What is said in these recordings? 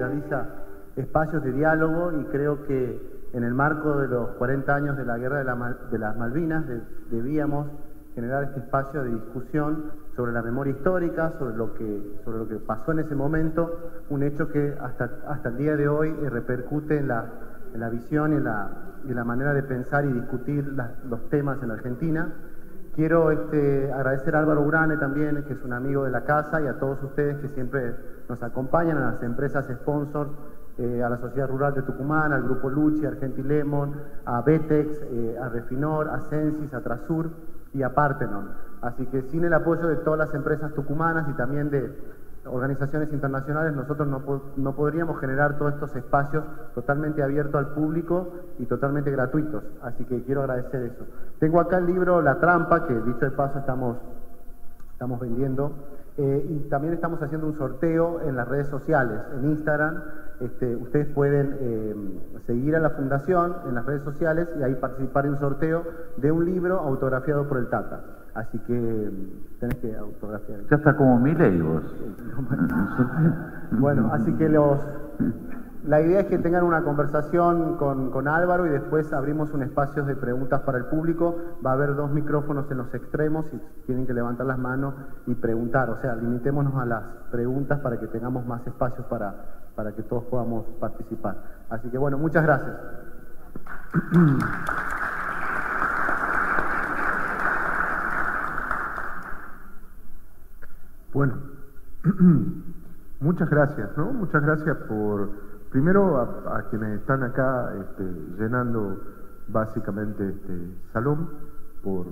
realiza espacios de diálogo y creo que en el marco de los 40 años de la Guerra de, las Malvinas debíamos generar este espacio de discusión sobre la memoria histórica, sobre lo que, sobre lo que pasó en ese momento, un hecho que hasta, hasta el día de hoy eh, repercute en la, en la visión y en la, la, manera de pensar y discutir los temas en la Argentina. Quiero este, agradecer a Álvaro Urane también, que es un amigo de la casa, y a todos ustedes que siempre nos acompañan, a las empresas sponsors, eh, a la Sociedad Rural de Tucumán, al Grupo Luchi, Argentilemon, a Betex, eh, a Refinor, a Censis, a Trasur y a Partenon. Así que sin el apoyo de todas las empresas tucumanas y también de organizaciones internacionales, nosotros no, podríamos generar todos estos espacios totalmente abiertos al público y totalmente gratuitos. Así que quiero agradecer eso. Tengo acá el libro La Trampa, que dicho de paso estamos, estamos vendiendo. Eh, y también estamos haciendo un sorteo en las redes sociales, en Instagram. Este, ustedes pueden eh, seguir a la fundación en las redes sociales y ahí participar en un sorteo de un libro autografiado por el Tata. Así que mm, tenés que autografiar. Ya está como mi ley vos. bueno, así que los... La idea es que tengan una conversación con, con, Álvaro y después abrimos un espacio de preguntas para el público. Va a haber dos micrófonos en los extremos y tienen que levantar las manos y preguntar. O sea, limitémonos a las preguntas para que tengamos más espacios para, para que todos podamos participar. Así que bueno, muchas gracias. Bueno, muchas gracias, ¿no? Muchas gracias por, primero a, quienes están acá este, llenando básicamente este salón, por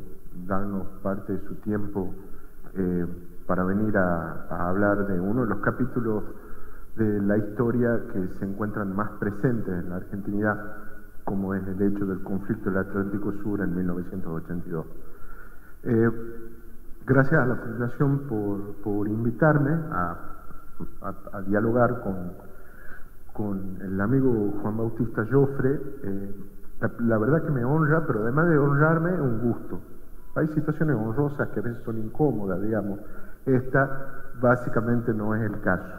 darnos parte de su tiempo eh, para venir a, hablar de uno de los capítulos de la historia que se encuentran más presentes en la argentinidad, como es el hecho del conflicto del Atlántico Sur en 1982. Gracias a la Fundación por, invitarme a, dialogar con, con, el amigo Juan Bautista Joffre. Eh, la, verdad que me honra, pero además de honrarme, un gusto. Hay situaciones honrosas que a veces son incómodas, digamos. Esta básicamente no es el caso.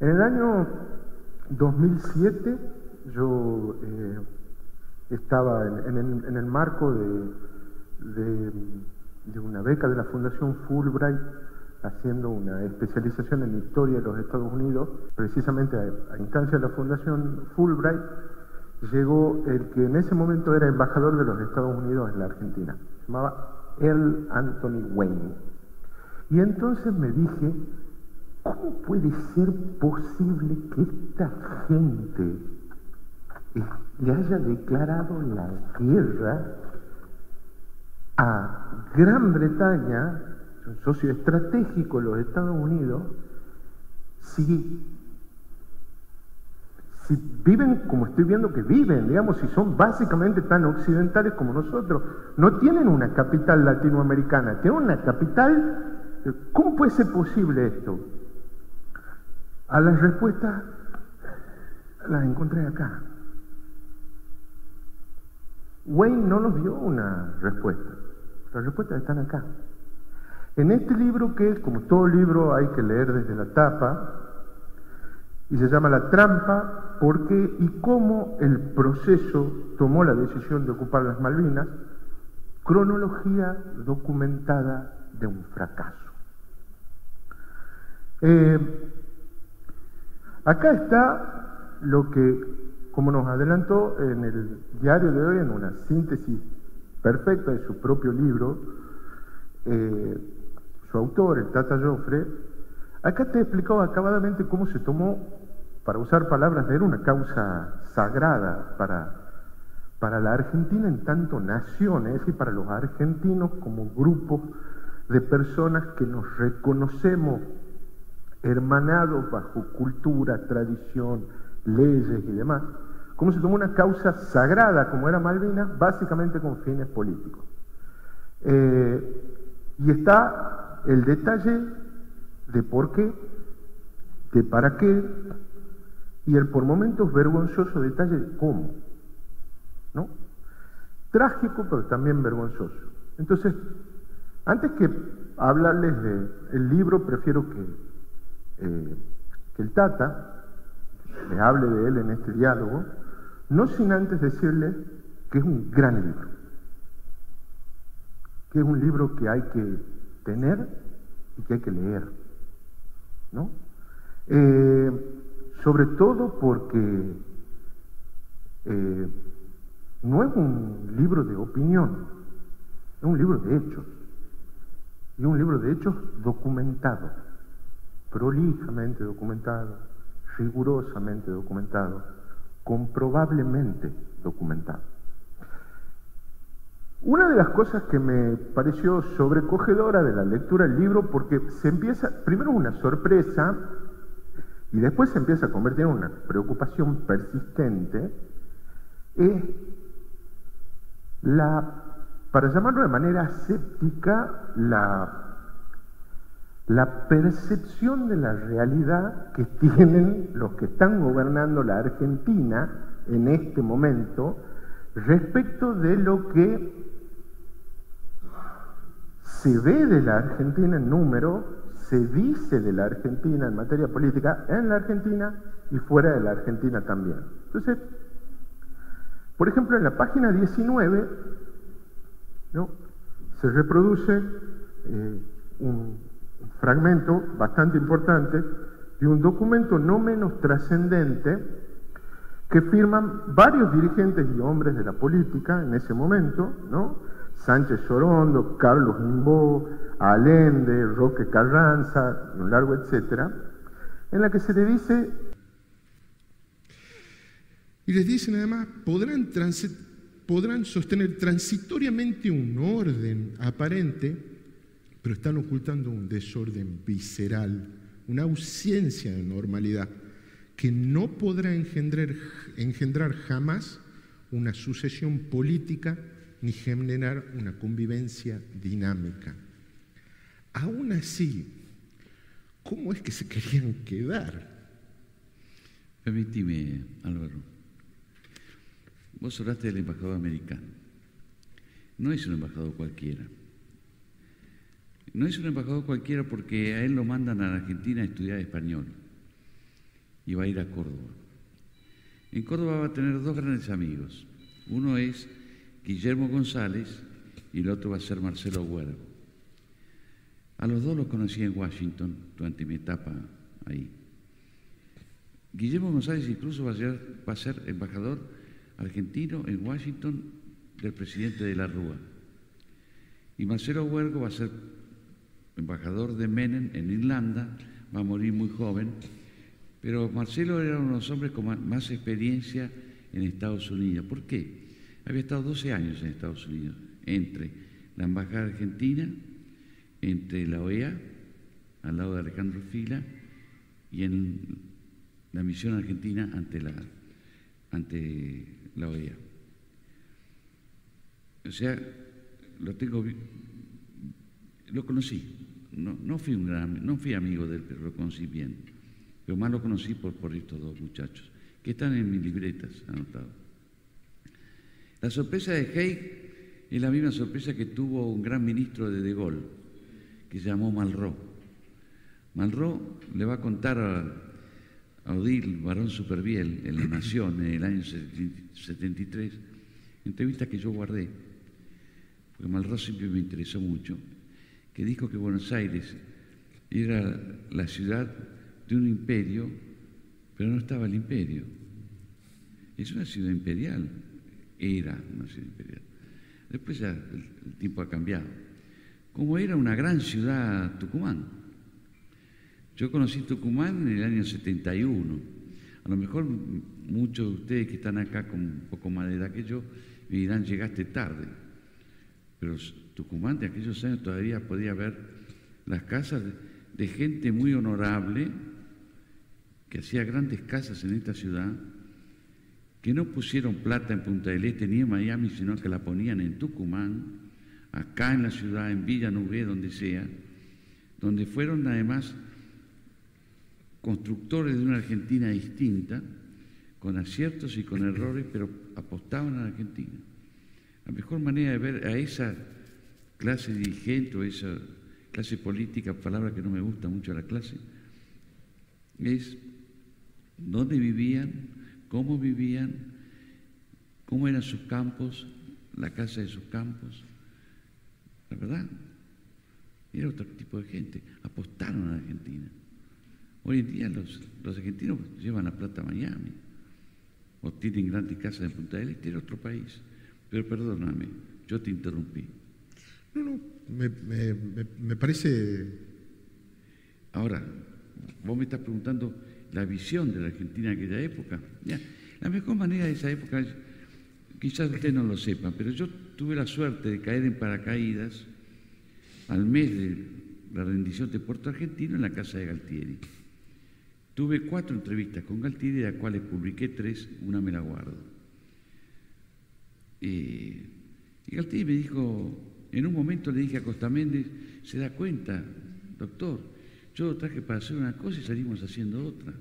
En el año 2007 yo eh, estaba en, el, marco de de una beca de la Fundación Fulbright haciendo una especialización en historia de los Estados Unidos, precisamente a, instancia de la Fundación Fulbright, llegó el que en ese momento era embajador de los Estados Unidos en la Argentina, se llamaba Earl Anthony Wayne. Y entonces me dije, ¿cómo puede ser posible que esta gente le haya declarado la guerra a Gran Bretaña, un socio estratégico de los Estados Unidos, si, si viven como estoy viendo que viven, digamos, si son básicamente tan occidentales como nosotros, no tienen una capital latinoamericana, tienen una capital, ¿cómo puede ser posible esto? A las respuestas las encontré acá. Wayne no nos dio una respuesta. Las respuestas están acá. En este libro que, como todo libro, hay que leer desde la tapa, y se llama La trampa, por qué y cómo el proceso tomó la decisión de ocupar las Malvinas, cronología documentada de un fracaso. Eh, acá está lo que, como nos adelantó en el diario de hoy, en una síntesis perfecta de su propio libro, eh, su autor, el Tata Joffre, acá te he explicado acabadamente cómo se tomó, para usar palabras de él, una causa sagrada para, para la Argentina en tanto nación, es decir, para los argentinos como grupo de personas que nos reconocemos hermanados bajo cultura, tradición, leyes y demás, cómo se tomó una causa sagrada como era Malvinas, básicamente con fines políticos. Eh, y está el detalle de por qué, de para qué, y el por momentos vergonzoso detalle de cómo. ¿no? Trágico, pero también vergonzoso. Entonces, antes que hablarles del libro, prefiero que, eh, que el Tata le hable de él en este diálogo, no sin antes decirle que es un gran libro, que es un libro que hay que tener y que hay que leer, ¿no? Eh, sobre todo porque eh, no es un libro de opinión, es un libro de hechos, y un libro de hechos documentado, prolijamente documentado, rigurosamente documentado, comprobablemente documentado. Una de las cosas que me pareció sobrecogedora de la lectura del libro, porque se empieza, primero una sorpresa, y después se empieza a convertir en una preocupación persistente, es la, para llamarlo de manera séptica, la la percepción de la realidad que tienen los que están gobernando la Argentina en este momento respecto de lo que se ve de la Argentina en número, se dice de la Argentina en materia política en la Argentina y fuera de la Argentina también. Entonces, por ejemplo, en la página 19 ¿no? se reproduce eh, un, fragmento bastante importante de un documento no menos trascendente que firman varios dirigentes y hombres de la política en ese momento, ¿no? Sánchez Sorondo, Carlos Imbó, Allende, Roque Carranza, un largo etcétera, en la que se le dice y les dicen además, podrán, podrán sostener transitoriamente un orden aparente pero están ocultando un desorden visceral, una ausencia de normalidad que no podrá engendrar, engendrar jamás una sucesión política ni generar una convivencia dinámica. Aún así, ¿cómo es que se querían quedar? Permíteme, Álvaro. Vos hablaste del embajador americano. No es un embajador cualquiera. No es un embajador cualquiera porque a él lo mandan a la Argentina a estudiar español y va a ir a Córdoba. En Córdoba va a tener dos grandes amigos. Uno es Guillermo González y el otro va a ser Marcelo Huergo. A los dos los conocí en Washington durante mi etapa ahí. Guillermo González incluso va a ser, va a ser embajador argentino en Washington del presidente de la Rúa. Y Marcelo Huergo va a ser embajador de Menem en Irlanda, va a morir muy joven, pero Marcelo era uno de los hombres con más experiencia en Estados Unidos. ¿Por qué? Había estado 12 años en Estados Unidos, entre la Embajada Argentina, entre la OEA, al lado de Alejandro Fila, y en la misión argentina ante la, ante la OEA. O sea, lo tengo, lo conocí, no, fui un gran, no fui amigo de él, pero lo conocí bien. Pero más lo conocí por, por estos dos muchachos, que están en mis libretas anotados. La sorpresa de Haig es la misma sorpresa que tuvo un gran ministro de De Gaulle, que se llamó Malraux. Malraux le va a contar a, Odile Barón Superviel en La Nación en el año 73, entrevista que yo guardé, porque Malraux siempre me interesó mucho, que dijo que Buenos Aires era la ciudad de un imperio, pero no estaba el imperio. Es una ciudad imperial, era una ciudad imperial. Después ya el, tiempo ha cambiado. Como era una gran ciudad Tucumán. Yo conocí Tucumán en el año 71. A lo mejor muchos de ustedes que están acá con un poco más de edad que yo me dirán, llegaste tarde. Pero Tucumán de aquellos años todavía podía ver las casas de gente muy honorable que hacía grandes casas en esta ciudad, que no pusieron plata en Punta del Este ni en Miami, sino que la ponían en Tucumán, acá en la ciudad, en Villa Nubé, donde sea, donde fueron además constructores de una Argentina distinta, con aciertos y con errores, pero apostaban a la Argentina. La mejor manera de ver a esa clase dirigente o esa clase política, palabra que no me gusta mucho la clase, es dónde vivían, cómo vivían, cómo eran sus campos, la casa de sus campos. La verdad, era otro tipo de gente. Apostaron a la Argentina. Hoy en día los, argentinos llevan la plata a Miami o tienen grandes casas en Punta del Este, era otro país. Pero perdóname, yo te interrumpí. No, no, me, parece... Ahora, vos me estás preguntando la visión de la Argentina en aquella época. la mejor manera de esa época, quizás usted no lo sepa, pero yo tuve la suerte de caer en paracaídas al mes de la rendición de Puerto Argentino en la casa de Galtieri. Tuve cuatro entrevistas con Galtieri, de las cuales publiqué tres, una me la guardo. y Galtieri me dijo, en un momento le dije a Costa Méndez, ¿se da cuenta, doctor? Yo lo traje para hacer una cosa y salimos haciendo otra.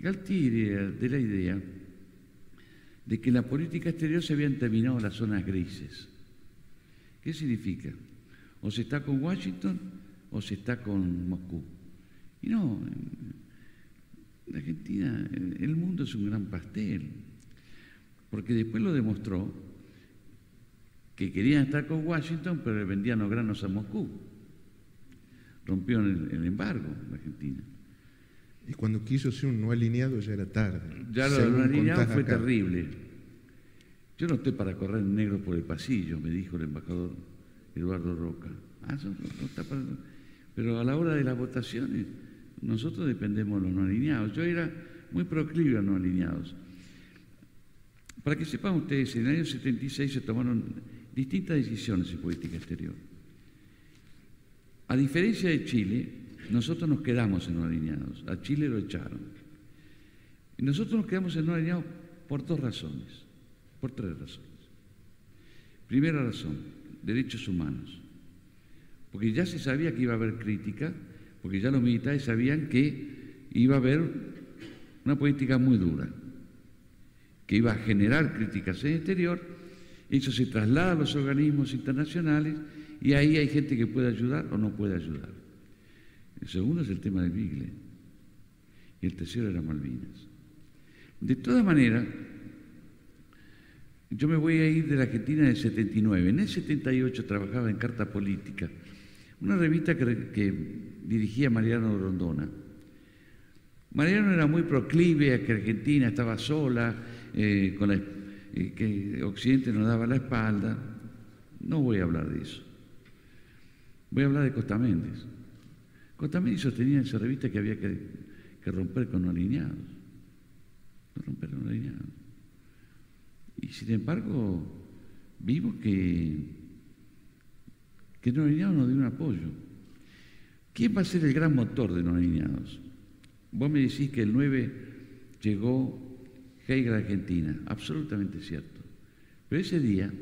Galtieri era de la idea de que en la política exterior se habían terminado las zonas grises. ¿Qué significa? O se está con Washington o se está con Moscú. Y no, en Argentina, el mundo es un gran pastel, porque después lo demostró que querían estar con Washington, pero le vendían los granos a Moscú. Rompió el, embargo en Argentina. Y cuando quiso ser un no alineado ya era tarde. Ya lo no alineado fue terrible. Yo no estoy para correr negro por el pasillo, me dijo el embajador Eduardo Roca. Ah, Pero a la hora de las votaciones, nosotros dependemos de los no alineados. Yo era muy proclive a no alineados. Para que sepan ustedes, en el año 76 se tomaron distintas decisiones en política exterior. A diferencia de Chile, nosotros nos quedamos en no alineados. A Chile lo echaron. Y nosotros nos quedamos en no alineados por dos razones, por tres razones. Primera razón, derechos humanos. Porque ya se sabía que iba a haber crítica, porque ya los militares sabían que iba a haber una política muy dura, que iba a generar críticas en el exterior eso se traslada a los organismos internacionales y ahí hay gente que puede ayudar o no puede ayudar. El segundo es el tema de Bigle y el tercero era Malvinas. De todas maneras, yo me voy a ir de la Argentina en el 79. En el 78 trabajaba en Carta Política, una revista que, dirigía Mariano Rondona. Mariano era muy proclive a que Argentina estaba sola, eh, la que Occidente nos daba la espalda. No voy a hablar de eso. Voy a hablar de Costa Méndez. Costa Méndez sostenía en esa revista que había que, romper con los alineados. No romper con los alineados. Y sin embargo, vimos que, que no alineados nos dio un apoyo. ¿Quién va a ser el gran motor de no alineados? Vos me decís que el 9 llegó Heiger Argentina, absolutamente cierto. Pero ese día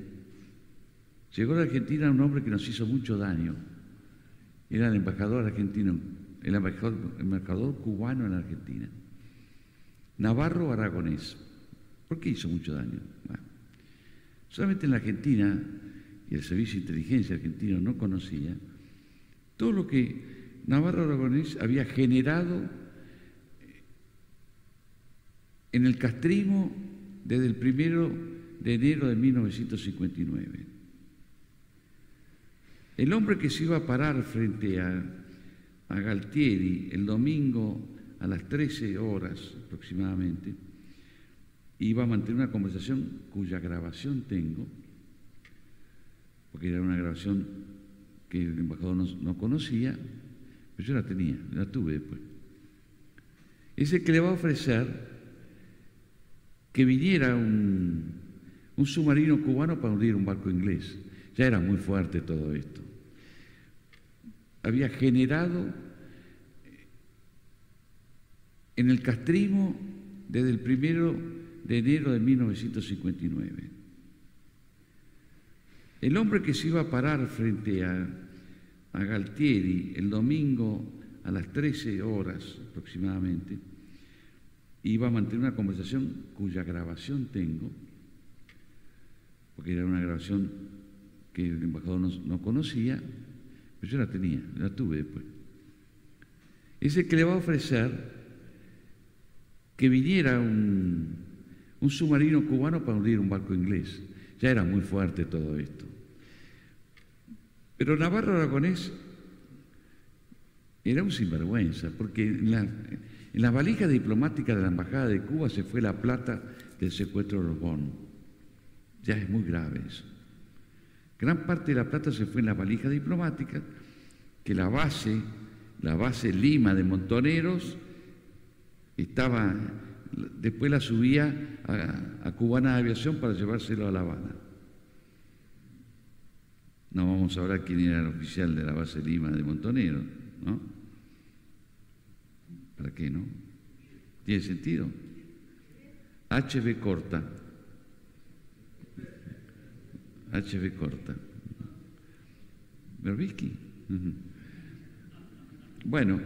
llegó a la Argentina un hombre que nos hizo mucho daño. Era el embajador argentino, el embajador, cubano en Argentina. Navarro Aragonés. ¿Por qué hizo mucho daño? solamente en la Argentina, y el Servicio de Inteligencia argentino no conocía, todo lo que Navarro Aragonés había generado en el castrismo desde el primero de enero de 1959. El hombre que se iba a parar frente a, Galtieri el domingo a las 13 horas aproximadamente, iba a mantener una conversación cuya grabación tengo, porque era una grabación que el embajador no, no conocía, pero yo la tenía, la tuve después. Es el que le va a ofrecer que viniera un, submarino cubano para hundir un barco inglés. Ya era muy fuerte todo esto. Había generado en el castrismo desde el primero de enero de 1959. El hombre que se iba a parar frente a, a Galtieri el domingo a las 13 horas aproximadamente, iba a mantener una conversación cuya grabación tengo, porque era una grabación que el embajador no, conocía, pero yo la tenía, la tuve después. Es el que le va a ofrecer que viniera un, submarino cubano para hundir un barco inglés. Ya era muy fuerte todo esto. Pero Navarro Aragonés era un sinvergüenza, porque en la, en la valija diplomática de la Embajada de Cuba se fue la plata del secuestro de bonos. Ya es muy grave eso. Gran parte de la plata se fue en la valija diplomática, que la base, la base Lima de Montoneros, estaba, después la subía a, a Cubana de Aviación para llevárselo a La Habana. No vamos a hablar quién era el oficial de la base Lima de Montonero, ¿no? ¿Para qué no? ¿Tiene sentido? HB corta. HB corta. ¿Berbisky? Bueno,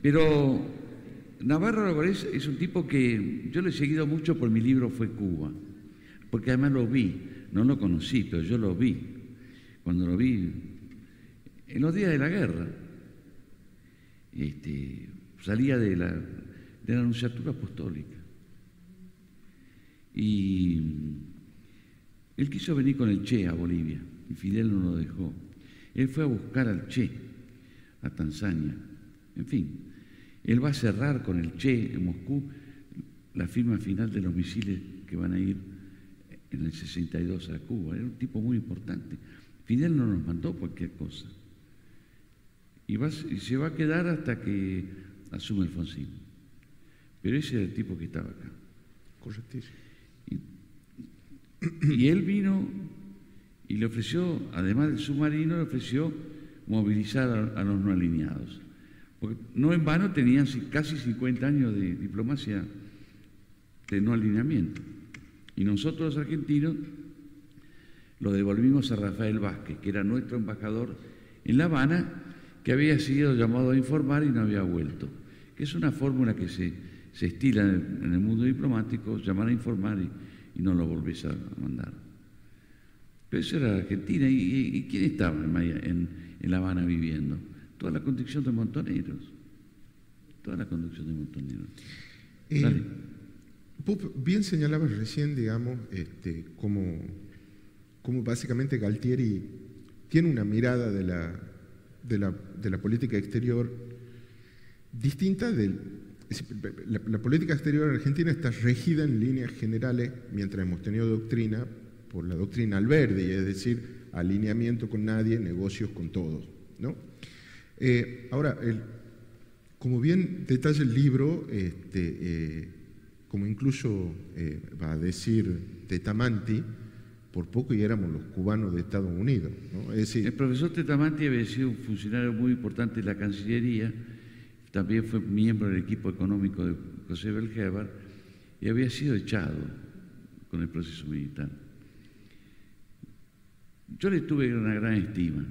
pero Navarro Álvarez es un tipo que yo lo he seguido mucho por mi libro Fue Cuba, porque además lo vi, no lo conocí, pero yo lo vi, cuando lo vi en los días de la guerra. Este, salía de la, de la Anunciatura Apostólica. Y él quiso venir con el Che a Bolivia y Fidel no lo dejó. Él fue a buscar al Che a Tanzania. En fin, él va a cerrar con el Che en Moscú la firma final de los misiles que van a ir en el 62 a Cuba. Era un tipo muy importante. Fidel no nos mandó cualquier cosa. Y, se va a quedar hasta que asume Alfonsín. Pero ese era el tipo que estaba acá. Correctísimo. Y, él vino y le ofreció, además del submarino, le ofreció movilizar a, los no alineados. Porque no en vano tenían casi 50 años de diplomacia de no alineamiento. Y nosotros los argentinos lo devolvimos a Rafael Vázquez, que era nuestro embajador en La Habana, que había sido llamado a informar y no había vuelto. Que es una fórmula que se, se estila en el, en el mundo diplomático, llamar a informar y, y no lo volvés a mandar. Pero eso era Argentina. ¿Y, quién estaba en, Maya- en- en La Habana viviendo? Toda la conducción de montoneros. Toda la conducción de montoneros. Eh, bien señalabas recién, digamos, este, cómo, cómo básicamente Galtieri tiene una mirada de la, de la, de la política exterior distinta del... La, la política exterior argentina está regida en líneas generales, mientras hemos tenido doctrina, por la doctrina Alberdi, es decir, alineamiento con nadie, negocios con todos. ¿no? Eh, ahora, el, como bien detalla el libro, este, eh, como incluso eh, va a decir Tetamanti, por poco y éramos los cubanos de Estados Unidos. ¿no? Es decir, El profesor Tetamanti había sido un funcionario muy importante de la Cancillería, también fue miembro del equipo económico de José Belgebar y había sido echado con el proceso militar. Yo le tuve una gran estima.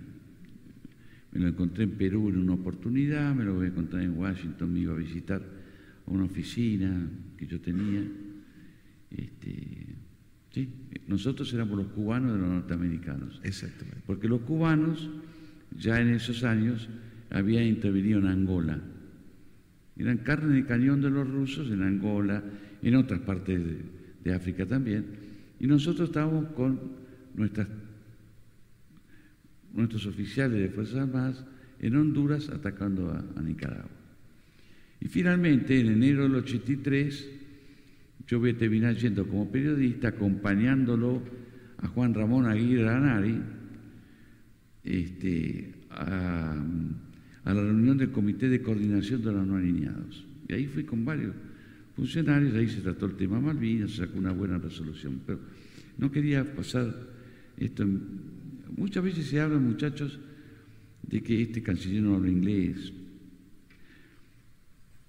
Me lo encontré en Perú en una oportunidad, me lo voy a encontrar en Washington, me iba a visitar a una oficina que yo tenía. Este, sí, nosotros éramos los cubanos de los norteamericanos. exactamente. Porque los cubanos ya en esos años habían intervenido en Angola. Eran carne de cañón de los rusos en Angola, en otras partes de, África también. Y nosotros estábamos con nuestras, nuestros oficiales de Fuerzas Armadas en Honduras atacando a, a Nicaragua. Y finalmente, en enero del 83, yo voy a terminar yendo como periodista, acompañándolo a Juan Ramón Aguirre Anari este, a, a la reunión del Comité de Coordinación de los No Alineados. Y ahí fui con varios funcionarios, ahí se trató el tema Malvinas, se sacó una buena resolución. Pero no quería pasar esto. Muchas veces se habla, muchachos, de que este canciller no habla inglés.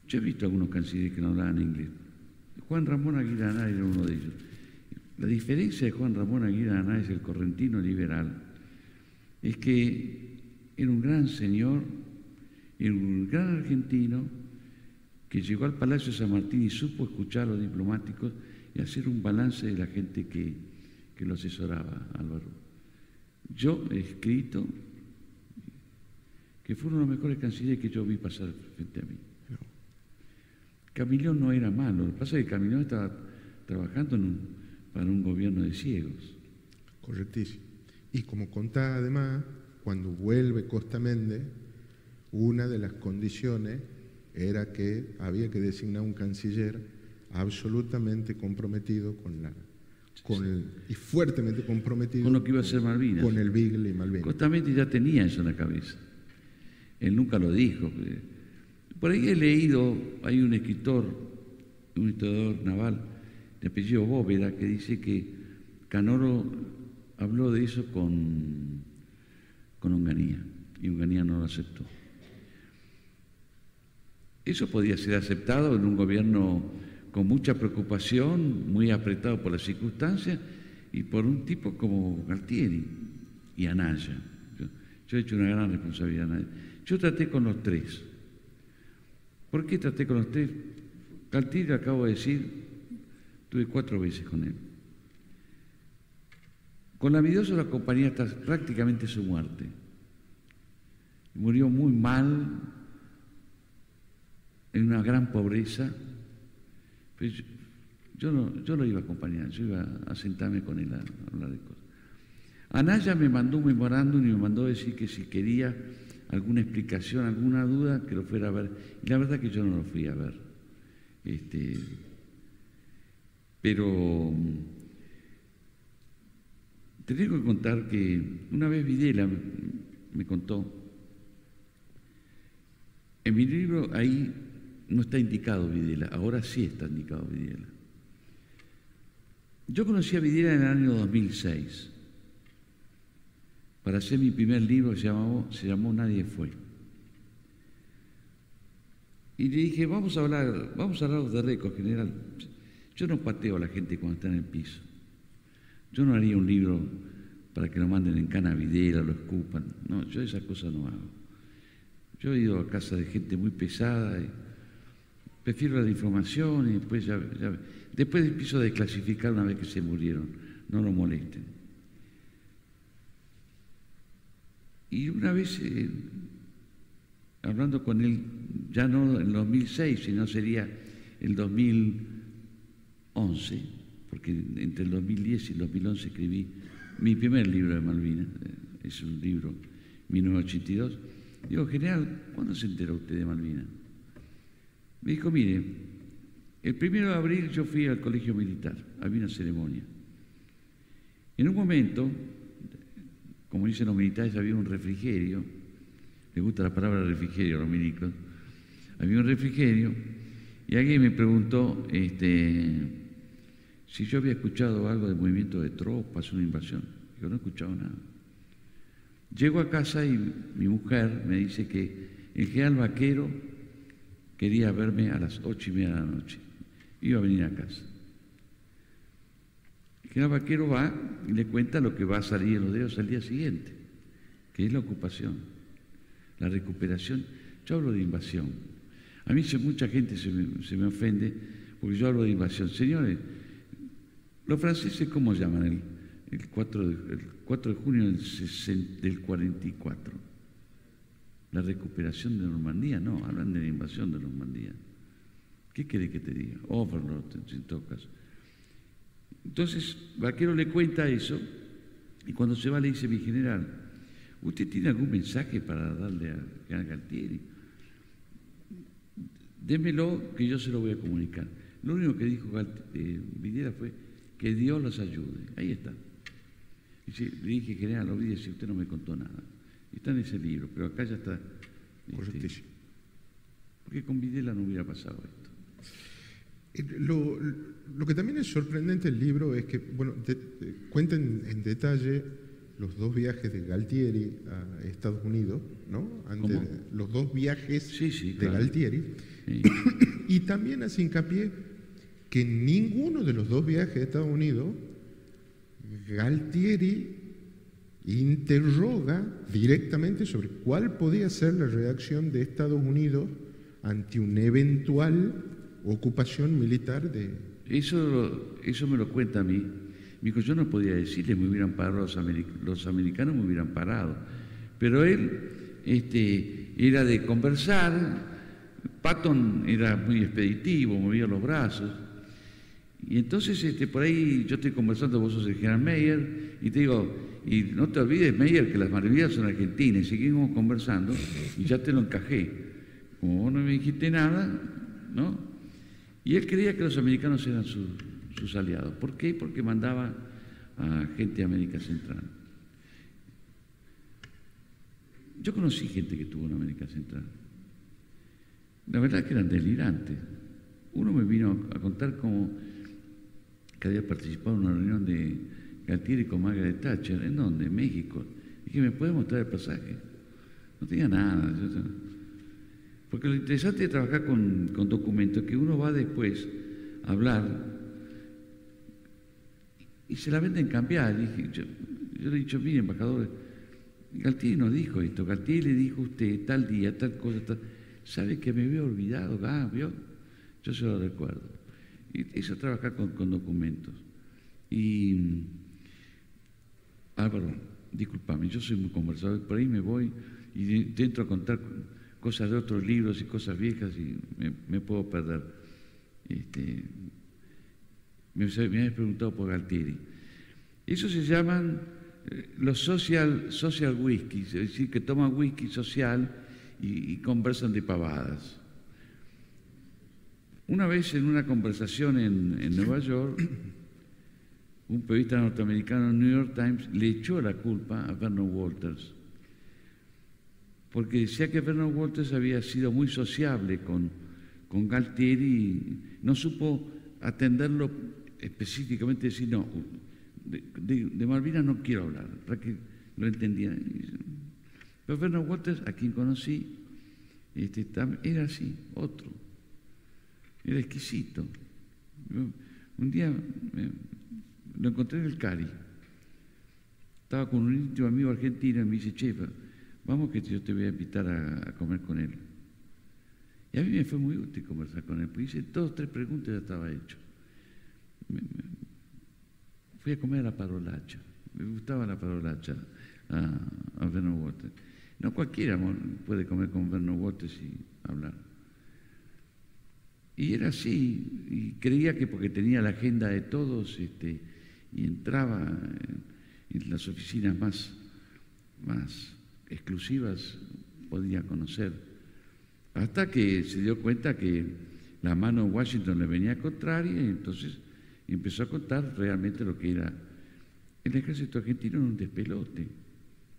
Yo he visto algunos cancilleres que no hablaban inglés. Juan Ramón Aguirre Anay era uno de ellos. La diferencia de Juan Ramón Aguirre Anay es el correntino liberal, es que era un gran señor, era un gran argentino que llegó al Palacio de San Martín y supo escuchar a los diplomáticos y hacer un balance de la gente que, que lo asesoraba, Álvaro. Yo he escrito que fue uno de los mejores cancilleres que yo vi pasar frente a mí. Camilón no era malo, lo que pasa es que Camilón estaba trabajando para un gobierno de ciegos. Correctísimo. Y como contaba además, cuando vuelve Costa Méndez, una de las condiciones era que había que designar un canciller absolutamente comprometido con la con y fuertemente comprometido con lo que iba a ser Malvinas. Con el Beagle y Malvinas. Costa Méndez ya tenía eso en la cabeza. Él nunca lo dijo. Por ahí he leído, hay un escritor, un historiador naval de apellido Bóveda, que dice que Canoro habló de eso con, con Onganía y Onganía no lo aceptó. Eso podía ser aceptado en un gobierno con mucha preocupación, muy apretado por las circunstancias, y por un tipo como Galtieri y Anaya. Yo, he hecho una gran responsabilidad. Yo traté con los tres. ¿Por qué traté con los tres? Galtieri, acabo de decir, tuve cuatro veces con él. Con la Vidosa la compañía hasta prácticamente su muerte. Murió muy mal, en una gran pobreza. Pues yo, no, yo lo iba a acompañar, yo iba a sentarme con él a, hablar de cosas. Anaya me mandó un memorándum y me mandó decir que si quería alguna explicación, alguna duda, que lo fuera a ver. Y la verdad que yo no lo fui a ver. Este, pero te tengo que contar que una vez Videla me contó, en mi libro ahí no está indicado Videla, ahora sí está indicado Videla. Yo conocí a Videla en el año 2006 para hacer mi primer libro se llamó, se llamó Nadie fue. Y le dije, vamos a hablar, vamos a hablar de récord general. Yo no pateo a la gente cuando está en el piso. Yo no haría un libro para que lo manden en cana videla, lo escupan. No, yo esas cosas no hago. Yo he ido a casa de gente muy pesada prefiero la información y después ya, después empiezo a desclasificar una vez que se murieron. No lo molesten. Y una vez, eh, hablando con él, ya no en el 2006, sino sería el 2011, porque entre el 2010 y el 2011 escribí mi primer libro de Malvinas, eh, es un libro 1982. Digo, general, ¿cuándo se enteró usted de Malvinas? Me dijo, mire, el primero de abril yo fui al colegio militar, había una ceremonia. En un momento, como dicen los militares, había un refrigerio, le gusta la palabra refrigerio a los milicos, había un refrigerio y alguien me preguntó este, si yo había escuchado algo de movimiento de tropas, una invasión. Yo no he escuchado nada. Llego a casa y mi mujer me dice que el general vaquero quería verme a las ocho y media de la noche. Iba a venir a casa. El vaquero va y le cuenta lo que va a salir en los dedos al día siguiente, que es la ocupación, la recuperación. Yo hablo de invasión. A mí mucha gente se me, ofende porque yo hablo de invasión. Señores, los franceses, ¿cómo llaman el, el, 4, de, junio del, del 44? La recuperación de Normandía, no, hablan de la invasión de Normandía. ¿Qué quiere que te diga? Overlord, en todo caso. Entonces, Vaquero le cuenta eso y cuando se va le dice, mi general, ¿usted tiene algún mensaje para darle a general Galtieri? Démelo que yo se lo voy a comunicar. Lo único que dijo eh, fue que Dios los ayude. Ahí está. Le dije, general, olvídese, usted no me contó nada. Está en ese libro, pero acá ya está. Este, porque con Videla no hubiera pasado esto. Eh, lo, lo, que también es sorprendente el libro es que, bueno, cuenta en, detalle los dos viajes de Galtieri a Estados Unidos, ¿no? los dos viajes de Galtieri. y también hace hincapié que en ninguno de los dos viajes de Estados Unidos Galtieri interroga directamente sobre cuál podía ser la reacción de Estados Unidos ante un eventual ocupación militar de... Eso, eso me lo cuenta a mí. Yo no podía decirle, me hubieran parado los, los americanos, me hubieran parado. Pero él este, era de conversar, Patton era muy expeditivo, movía los brazos. Y entonces este, por ahí yo estoy conversando, vos sos el general Meyer, y te digo, y no te olvides, Meyer, que las maravillas son argentinas, y seguimos conversando, y ya te lo encajé. Como vos no me dijiste nada, ¿no? Y él creía que los americanos eran sus, aliados. ¿Por qué? Porque mandaba a gente de América Central. Yo conocí gente que estuvo en América Central. La verdad es que eran delirantes. Uno me vino a contar como que había participado en una reunión de Galtieri con Margaret Thatcher. ¿En dónde? En México. Y me puede mostrar el pasaje. No tenía nada. Porque lo interesante de trabajar con, con documentos es que uno va después a hablar y se la venden cambiar. Yo, le he dicho, mire, embajador, Galtieri nos dijo esto, Galtieri le dijo a usted tal día, tal cosa, tal. ¿Sabe que me había olvidado? Ah, ¿vio? Yo se lo recuerdo. Y eso trabajar con, con documentos. Y Álvaro, discúlpame, yo soy muy conversador, por ahí me voy y intento a contar cosas de otros libros y cosas viejas y me, puedo perder. Este, me, me habías preguntado por Galtieri. Eso se llaman eh, los social, social whisky, es decir, que toman whisky social y, y conversan de pavadas. Una vez en una conversación en, en Nueva York, un periodista norteamericano New York Times le echó la culpa a Vernon Walters, porque decía que Vernon Walters había sido muy sociable con, con Galtieri no supo atenderlo específicamente, decir, no, de, de, Malvinas no quiero hablar, para que lo entendiera. Pero Vernon Walters, a quien conocí, este, era así, otro, era exquisito. Un día lo encontré en el Cali. Estaba con un íntimo amigo argentino y me dice, che, vamos que yo te voy a invitar a, comer con él. Y a mí me fue muy útil conversar con él, porque hice dos, tres preguntas ya estaba hecho. Fui a comer a la parolacha, me gustaba la parolacha a, a Vernon Walters. No cualquiera puede comer con Vernon Walters y hablar. Y era así, y creía que porque tenía la agenda de todos, este, y entraba en las oficinas más, más exclusivas, podía conocer. Hasta que se dio cuenta que la mano de Washington le venía contraria y entonces empezó a contar realmente lo que era el ejército argentino en un despelote.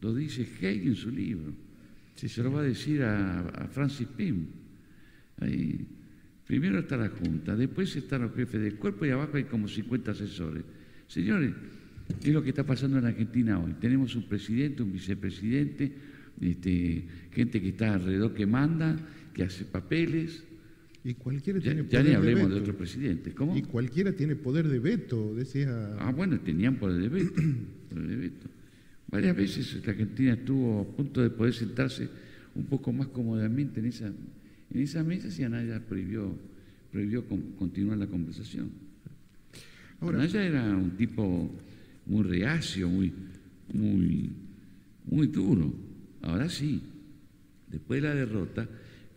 Lo dice Haig en su libro. Si se lo va a decir a, a Francis Pym. Ahí, primero está la Junta, después están los jefes del cuerpo y abajo hay como 50 asesores. Señores, es lo que está pasando en Argentina hoy. Tenemos un presidente, un vicepresidente, este, gente que está alrededor que manda, que hace papeles. Y cualquiera ya, tiene ya poder ni hablemos de de, veto. otro presidente. ¿Cómo? Y cualquiera tiene poder de veto, decía. Ah, bueno, tenían poder de veto. poder de veto. Varias veces la Argentina estuvo a punto de poder sentarse un poco más cómodamente en esa, en esa mesa si Anaya prohibió, prohibió con, continuar la conversación. Ahora, Anaya era un tipo muy reacio, muy, muy, muy duro. Ahora sí, después de la derrota,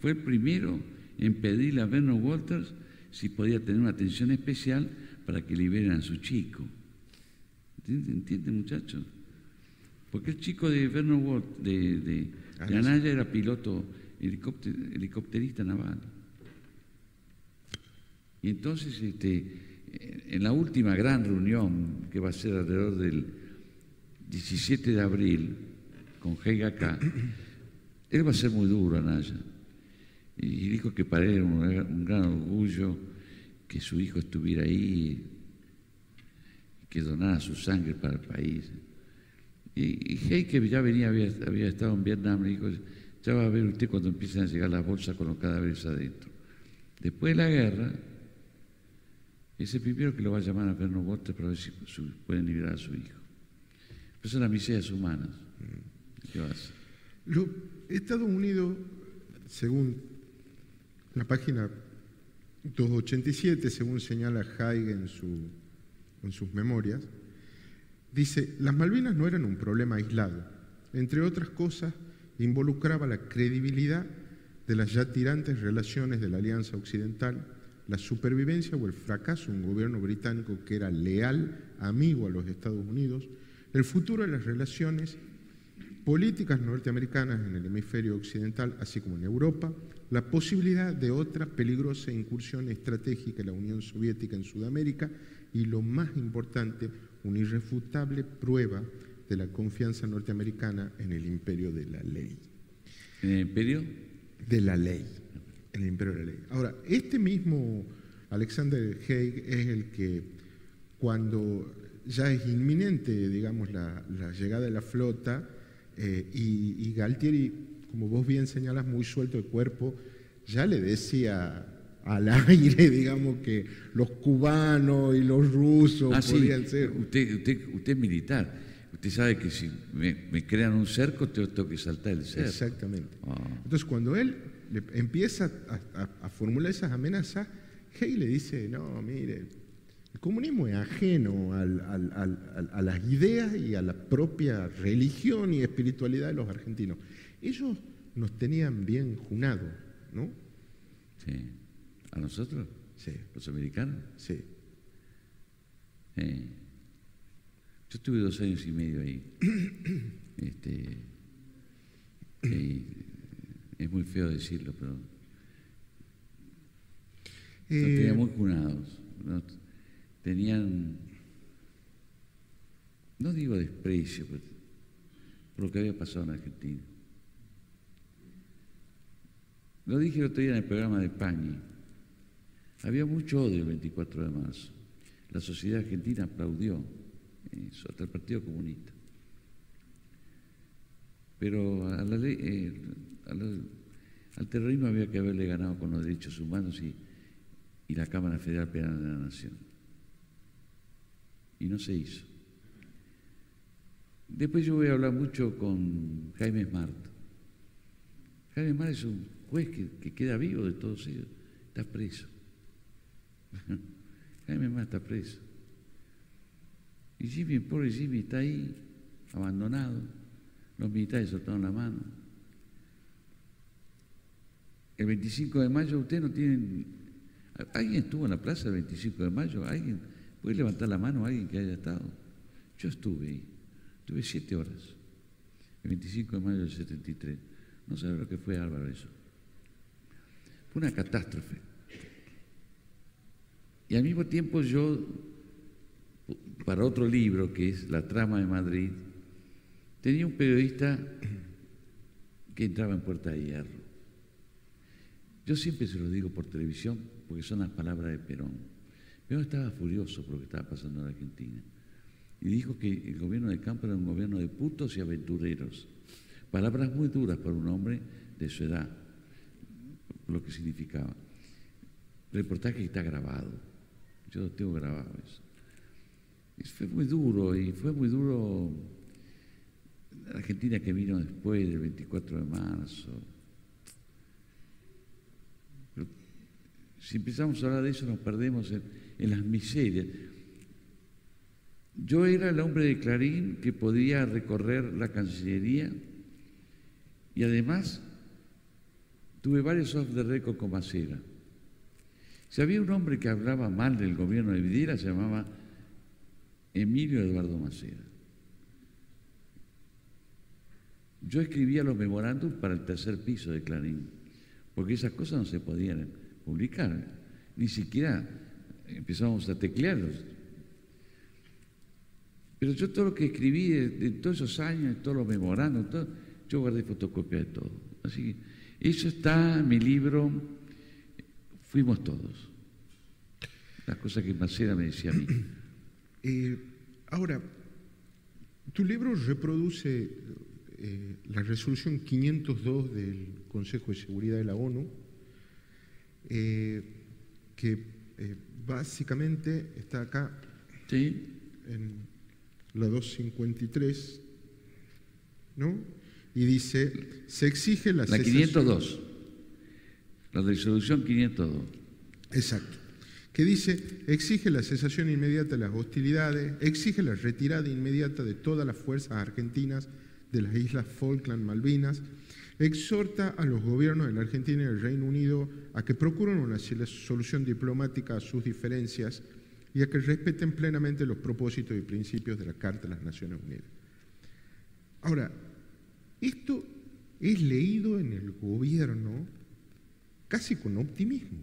fue el primero en pedirle a Vernon Walters si podía tener una atención especial para que liberen a su chico. ¿Entienden, ¿Entiende, muchachos? Porque el chico de Vernon Walters, de, de, de Anaya, era piloto helicópter, helicópterista naval. Y entonces, este, en la última gran reunión, que va a ser alrededor del 17 de abril, con acá, él va a ser muy duro, Anaya. Y dijo que para él era un, gran orgullo que su hijo estuviera ahí, que donara su sangre para el país. Y, y Hey, que ya venía, había, había, estado en Vietnam, le dijo, ya va a ver usted cuando empiecen a llegar las bolsas con los cadáveres adentro. Después de la guerra, el primero que lo va a llamar a Vernon Walters para ver si pueden liberar a su hijo. Pero son las miserias humanas. ¿Qué va a hacer? Lo, Estados Unidos, según la página 287, según señala Haig en, su, en sus memorias, dice, las Malvinas no eran un problema aislado. Entre otras cosas, involucraba la credibilidad de las ya tirantes relaciones de la Alianza Occidental, la supervivencia o el fracaso de un gobierno británico que era leal, amigo a los Estados Unidos, el futuro de las relaciones políticas norteamericanas en el hemisferio occidental, así como en Europa, la posibilidad de otra peligrosa incursión estratégica de la Unión Soviética en Sudamérica y, lo más importante, una irrefutable prueba de la confianza norteamericana en el imperio de la ley. ¿En el imperio? De la ley, el imperio de la ley. Ahora, este mismo Alexander Haig es el que cuando ya es inminente, digamos, la, llegada de la flota eh, y, y Galtieri, como vos bien señalas, muy suelto de cuerpo, ya le decía al aire, digamos, que los cubanos y los rusos ah, podían ser. Usted, usted, usted es militar. Usted sabe que si me, crean un cerco, tengo que saltar el cerco. Exactamente. Ah. Entonces, cuando él empieza a, formular esas amenazas, Hey le dice, no, mire, el comunismo es ajeno a las ideas y a la propia religión y espiritualidad de los argentinos. Ellos nos tenían bien junados, ¿no? Sí. ¿A nosotros? Sí. ¿Los americanos? Sí. sí. Yo estuve dos años y medio ahí. Este, es muy feo decirlo, pero eh, tenían muy cunados. tenían, no digo desprecio, pero por lo que había pasado en Argentina. Lo dije el otro día en el programa de España. Había mucho odio el 24 de marzo. La sociedad argentina aplaudió eso, hasta el Partido Comunista. Pero eh, al terrorismo había que haberle ganado con los derechos humanos y, y la Cámara Federal Penal de la Nación. Y no se hizo. Después yo voy a hablar mucho con Jaime Smart. Jaime Smart es un juez que, que queda vivo de todos ellos. Está preso. Jaime Smart está preso. Y Jimmy, pobre Jimmy, está ahí, abandonado. Los militares soltaron la mano. El 25 de mayo usted no tiene... ¿Alguien estuvo en la plaza el 25 de mayo? ¿Alguien puede levantar la mano a alguien que haya estado? Yo estuve ahí. Estuve siete horas. El 25 de mayo del 73. No sabe lo que fue Álvaro eso. Fue una catástrofe. Y al mismo tiempo yo para otro libro que es La trama de Madrid, tenía un periodista que entraba en Puerta de Hierro. Yo siempre se lo digo por televisión porque son las palabras de Perón. Perón estaba furioso por lo que estaba pasando en Argentina y dijo que el gobierno de Campo era un gobierno de putos y aventureros. Palabras muy duras para un hombre de su edad, lo que significaba. Reportaje que está grabado. Yo lo tengo grabado eso. Fue muy duro y fue muy duro Argentina que vino después del 24 de marzo. si empezamos a hablar de eso nos perdemos en, las miserias. Yo era el hombre de Clarín que podía recorrer la Cancillería y además tuve varios off the record con Macera. Si había un hombre que hablaba mal del gobierno de Videla, se llamaba Emilio Eduardo Macera. Yo escribía los memorándum para el tercer piso de Clarín, porque esas cosas no se podían publicar, ni siquiera empezamos a teclearlos. Pero yo todo lo que escribí de, todos esos años, todos los memorándum, yo guardé fotocopia de todo. Así que eso está en mi libro, Fuimos Todos. Las cosas que Macera me decía a mí. Eh, ahora, tu libro reproduce eh, la resolución 502 del Consejo de Seguridad de la ONU, eh, que básicamente está acá en la 253, ¿no? Y dice, se exige la... La 502, la resolución 502. Exacto que dice, exige la cesación inmediata de las hostilidades, exige la retirada inmediata de todas las fuerzas argentinas de las islas Falkland, Malvinas, exhorta a los gobiernos de la Argentina y del Reino Unido a que procuren una solución diplomática a sus diferencias y a que respeten plenamente los propósitos y principios de la Carta de las Naciones Unidas. Ahora, esto es leído en el gobierno casi con optimismo.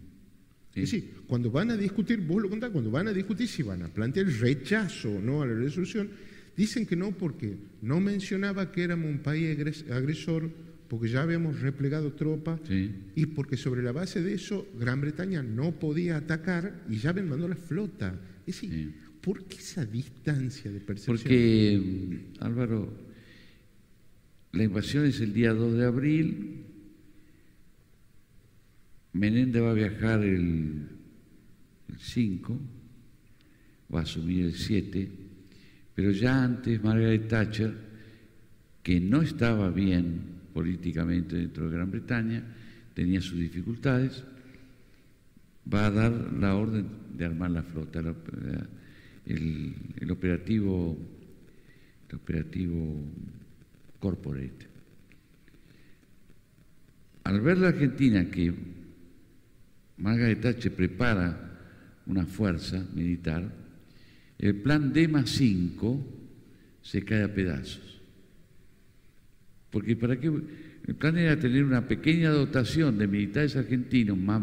Es decir, cuando van a discutir, vos lo contás, cuando van a discutir si van a plantear rechazo o no a la resolución, dicen que no porque no mencionaba que éramos un país agresor, porque ya habíamos replegado tropas y porque sobre la base de eso Gran Bretaña no podía atacar y ya habían mandado la flota. Es decir, ¿por qué esa distancia de percepción? Porque, Álvaro, la invasión es el día 2 de abril, Menéndez va a viajar el, 5, va a asumir el 7, pero ya antes Margaret Thatcher, que no estaba bien políticamente dentro de Gran Bretaña, tenía sus dificultades, va a dar la orden de armar la flota, operativo, el operativo corporate. Al ver la Argentina que Margaret Thatcher prepara una fuerza militar, el plan D más 5 se cae a pedazos. Porque para qué el plan era tener una pequeña dotación de militares argentinos, más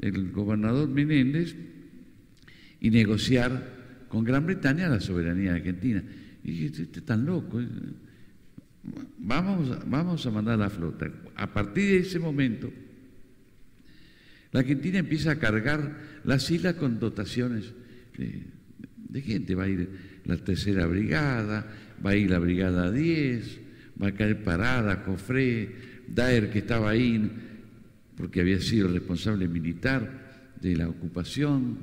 el gobernador Menéndez, y negociar con Gran Bretaña la soberanía argentina. Y dije, este tan loco. Vamos, vamos a mandar la flota. A partir de ese momento, la Argentina empieza a cargar las islas con dotaciones gente. Va a ir la tercera brigada, va a ir la brigada 10, va a caer Parada, Cofré, Daer, que estaba ahí porque había sido responsable militar de la ocupación,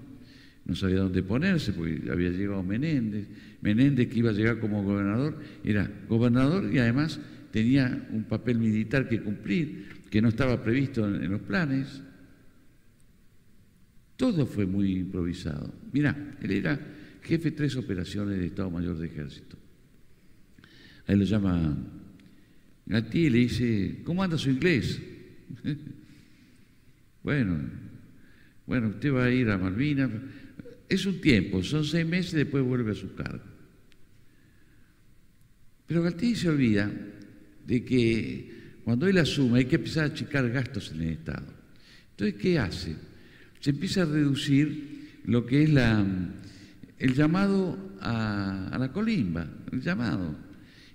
no sabía dónde ponerse porque había llegado Menéndez. Menéndez, que iba a llegar como gobernador, era gobernador y además tenía un papel militar que cumplir, que no estaba previsto en los planes. Todo fue muy improvisado. Mirá, él era jefe de tres operaciones de Estado Mayor de Ejército. Ahí lo llama Gatti y le dice, ¿cómo anda su inglés? bueno, bueno, usted va a ir a Malvinas. Es un tiempo, son seis meses después vuelve a su cargo. Pero Galtieri se olvida de que cuando él asume hay que empezar a achicar gastos en el Estado. Entonces, ¿qué hace? se empieza a reducir lo que es la, el llamado a, la colimba, el llamado.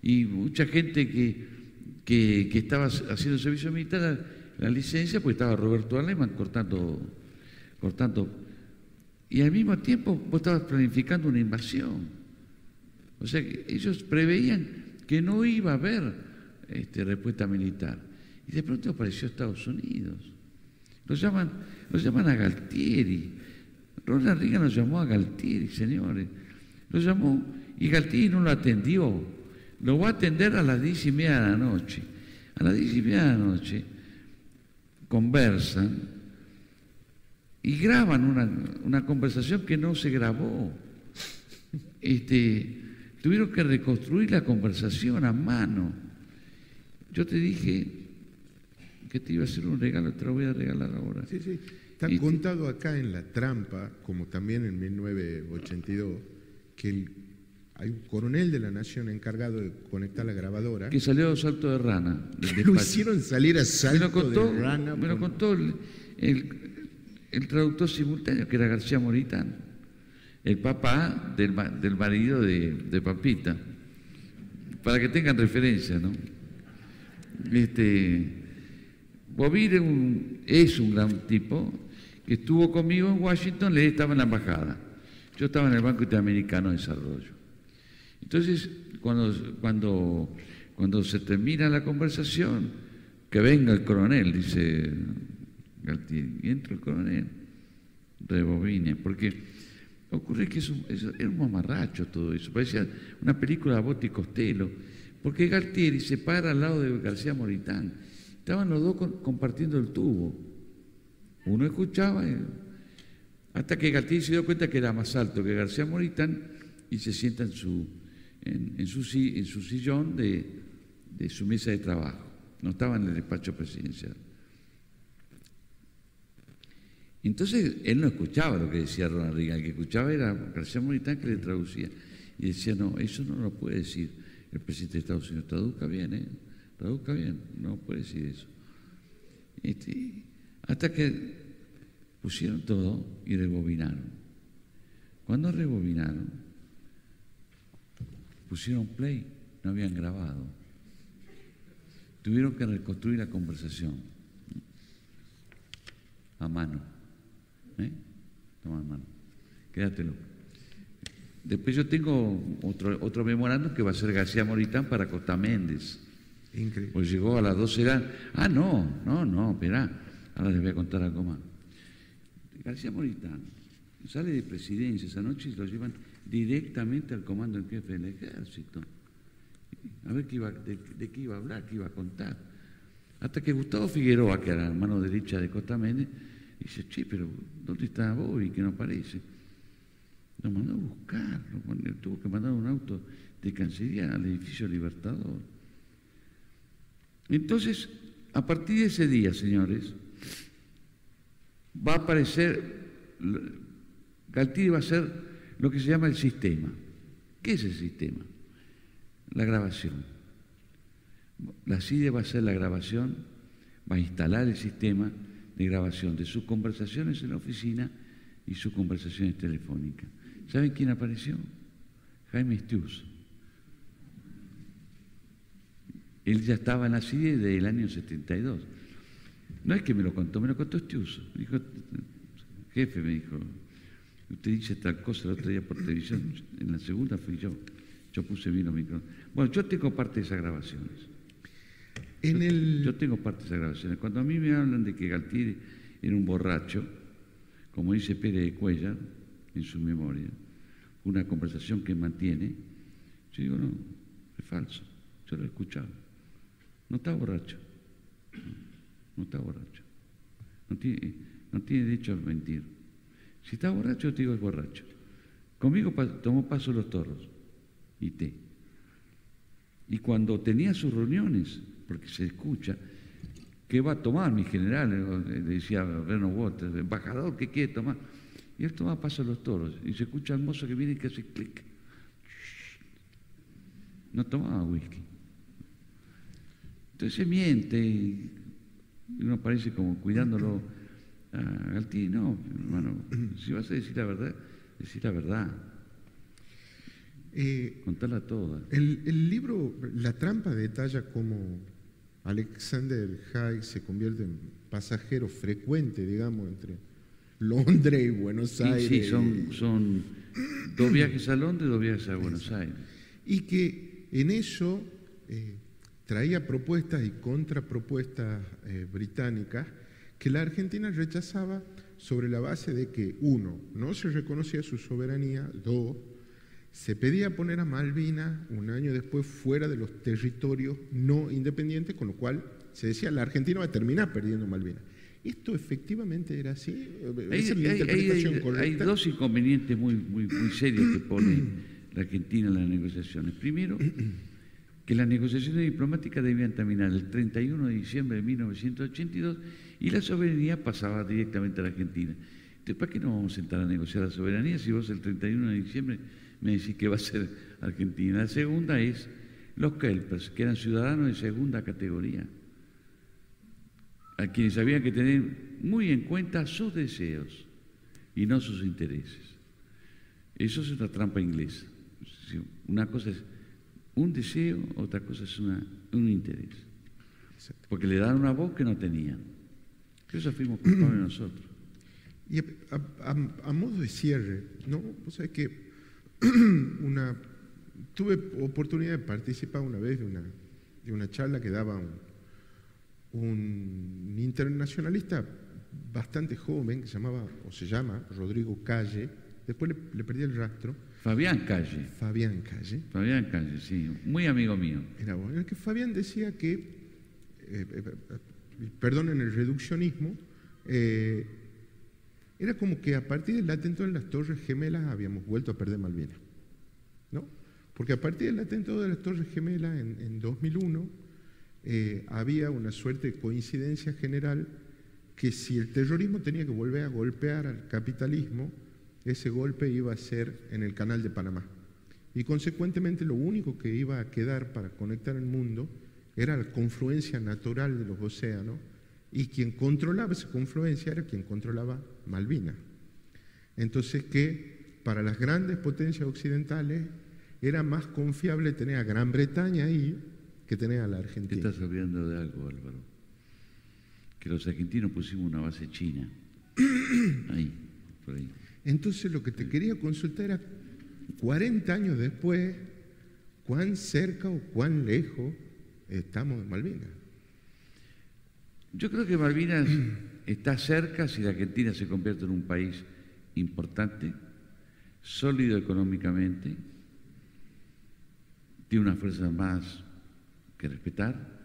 Y mucha gente que, que, estaba haciendo servicio militar, la, licencia, pues estaba Roberto Aleman cortando, cortando. Y al mismo tiempo vos estabas planificando una invasión. O sea, que ellos preveían que no iba a haber este, respuesta militar. Y de pronto apareció Estados Unidos. Lo llaman lo llaman a Galtieri. Ronald Reagan lo llamó a Galtieri, señores. Lo llamó y Galtieri no lo atendió. Lo va a atender a las diez y media de la noche. A las diez y media de la noche conversan y graban una, una conversación que no se grabó. Este, tuvieron que reconstruir la conversación a mano. Yo te dije que te iba a hacer un regalo, te lo voy a regalar ahora. Sí, sí. Está contado acá en La Trampa, como también en 1982, que hay un coronel de la Nación encargado de conectar la grabadora. Que salió a salto de rana. lo hicieron salir a salto de rana. Me lo contó el, traductor simultáneo, que era García Moritán, el papá del, marido de, de, Papita, para que tengan referencia, ¿no? Este, Bovir es un gran tipo, estuvo conmigo en Washington, le estaba en la embajada. Yo estaba en el Banco Interamericano de Desarrollo. Entonces, cuando, cuando, cuando se termina la conversación, que venga el coronel, dice Galtieri, y entra el coronel, rebobine, porque ocurre que es un, era un mamarracho todo eso, parecía una película de Botti Costello, porque Galtieri se para al lado de García Moritán, estaban los dos compartiendo el tubo. Uno escuchaba hasta que Galtieri se dio cuenta que era más alto que García Moritán y se sienta en su, en, en su sillón de, su mesa de trabajo. no estaba en el despacho presidencial. Entonces él no escuchaba lo que decía Ronald Reagan, el que escuchaba era García Moritán que le traducía. Y decía, no, eso no lo puede decir el presidente de Estados Unidos, traduzca bien, ¿eh? Traduzca bien, no puede decir eso. Este, hasta que pusieron todo y rebobinaron. Cuando rebobinaron, pusieron play, no habían grabado. Tuvieron que reconstruir la conversación a mano. ¿Eh? Toma a mano. Quédatelo. Después yo tengo otro, otro memorando que va a ser García Moritán para Costa Méndez. Increíble. Pues llegó a las 12 de la... Ah, no, no, no, esperá. Ahora les voy a contar algo más. García Moritán sale de presidencia esa noche y lo llevan directamente al comando en jefe del ejército. A ver qué iba, de, qué iba a hablar, qué iba a contar. Hasta que Gustavo Figueroa, que era la mano derecha de Costa Méndez, dice, che, pero ¿dónde está Bobby que no aparece? Lo mandó a buscar, tuvo que mandar un auto de Cancillería al edificio Libertador. Entonces, a partir de ese día, señores, va a aparecer, Galtieri va a ser lo que se llama el sistema. ¿Qué es el sistema? La grabación. La CIDE va a hacer la grabación, va a instalar el sistema de grabación de sus conversaciones en la oficina y sus conversaciones telefónicas. ¿Saben quién apareció? Jaime Stius. Él ya estaba en la CIDE desde el año 72. No es que me lo contó, me lo contó Stius. Dijo, jefe, me dijo, usted dice tal cosa el otro día por televisión, en la segunda fui yo. Yo puse bien los micrófonos. Bueno, yo tengo parte de esas grabaciones. En Yo- el, Yo tengo parte de esas grabaciones. Cuando a mí me hablan de que Galtieri era un borracho, como dice Pérez de Cuellar en su memoria, una conversación que mantiene, yo digo, no, es falso. Yo lo he escuchado. No está borracho. No está borracho. No tiene, no tiene derecho a mentir. Si está borracho, yo te digo es borracho. Conmigo tomó paso los toros y té. Y cuando tenía sus reuniones, porque se escucha, ¿qué va a tomar mi general? Le decía Reno Waters, embajador, ¿qué quiere tomar? Y él tomaba paso los toros y se escucha al mozo que viene y que hace clic. No tomaba whisky. Entonces miente uno parece como cuidándolo a Galtieri. No, hermano, si vas a decir la verdad, decir la verdad, eh, contarla toda. el, el libro La trampa detalla cómo Alexander Haig se convierte en pasajero frecuente, digamos, entre Londres y Buenos Sí, Aires. sí, son, son dos viajes a Londres, dos viajes a Buenos Aires. y que en eso eh, traía propuestas y contrapropuestas eh, británicas que la Argentina rechazaba sobre la base de que, uno, no se reconocía su soberanía, dos, se pedía poner a Malvinas un año después fuera de los territorios no independientes, con lo cual se decía la Argentina va a terminar perdiendo Malvinas. ¿Esto efectivamente era así? Hay, ¿Esa es la hay- interpretación hay- hay correcta? dos inconvenientes muy, muy, muy serios que pone la Argentina en las negociaciones. Primero, las negociaciones diplomáticas debían terminar el 31 de diciembre de 1982 y la soberanía pasaba directamente a la Argentina. Entonces, ¿para qué no vamos a sentar a negociar la soberanía si vos el 31 de diciembre me decís que va a ser Argentina? La segunda es los Kelpers, que eran ciudadanos de segunda categoría a quienes había que tener muy en cuenta sus deseos y no sus intereses. Eso es una trampa inglesa. Una cosa es un deseo, otra cosa es una- un interés. Porque le dan una voz que no tenían. Eso fuimos culpables nosotros. Y a, a- a modo de cierre, ¿no? O sea que una, tuve oportunidad de participar una vez de una, de una charla que daba un, un internacionalista bastante joven que se llamaba, o se llama, Rodrigo Calle, después le, le perdí el rastro, Fabián Calle, Fabián Calle, Fabián Calle, sí, muy amigo mío. era bueno, que Fabián decía que, eh, eh, eh, perdonen el reduccionismo, eh, era como que a partir del atentado en las Torres Gemelas habíamos vuelto a perder Malvinas, ¿no? Porque a partir del atentado de las Torres Gemelas en, en 2001, eh, había una suerte de coincidencia general que si el terrorismo tenía que volver a golpear al capitalismo, ese golpe iba a ser en el canal de Panamá. Y consecuentemente lo único que iba a quedar para conectar el mundo era la confluencia natural de los océanos y quien controlaba esa confluencia era quien controlaba Malvinas. Entonces que para las grandes potencias occidentales era más confiable tener a Gran Bretaña ahí que tener a la Argentina. estás olvidando de algo, Álvaro. Que los argentinos pusimos una base china. Entonces lo que te quería consultar era, 40 años después, ¿cuán cerca o cuán lejos estamos de Malvinas? Yo creo que Malvinas está cerca si la Argentina se convierte en un país importante, sólido económicamente, tiene una fuerza más que respetar.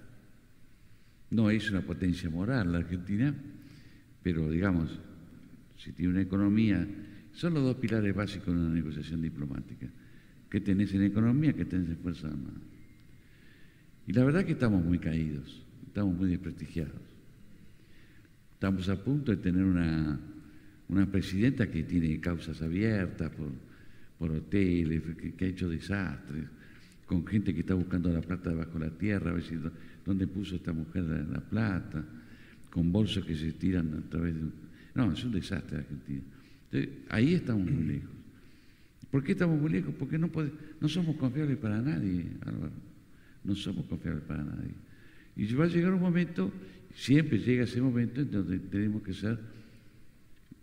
No es una potencia moral la Argentina, pero digamos, si tiene una economía, son los dos pilares básicos de una negociación diplomática. ¿Qué tenés en economía? ¿Qué tenés en fuerza armada? Y la verdad que estamos muy caídos, estamos muy desprestigiados. Estamos a punto de tener una, una presidenta que tiene causas abiertas por, por hoteles, que, ha hecho desastres, con gente que está buscando la plata debajo de la tierra, a ver si dó- dónde puso esta mujer la, la plata, con bolsos que se tiran a través de... No, es un desastre Argentina. Entonces, ahí estamos muy lejos. ¿Por qué estamos muy lejos? Porque no, pode- no somos confiables para nadie, Álvaro. No somos confiables para nadie. Y va a llegar un momento, siempre llega ese momento en donde tenemos que ser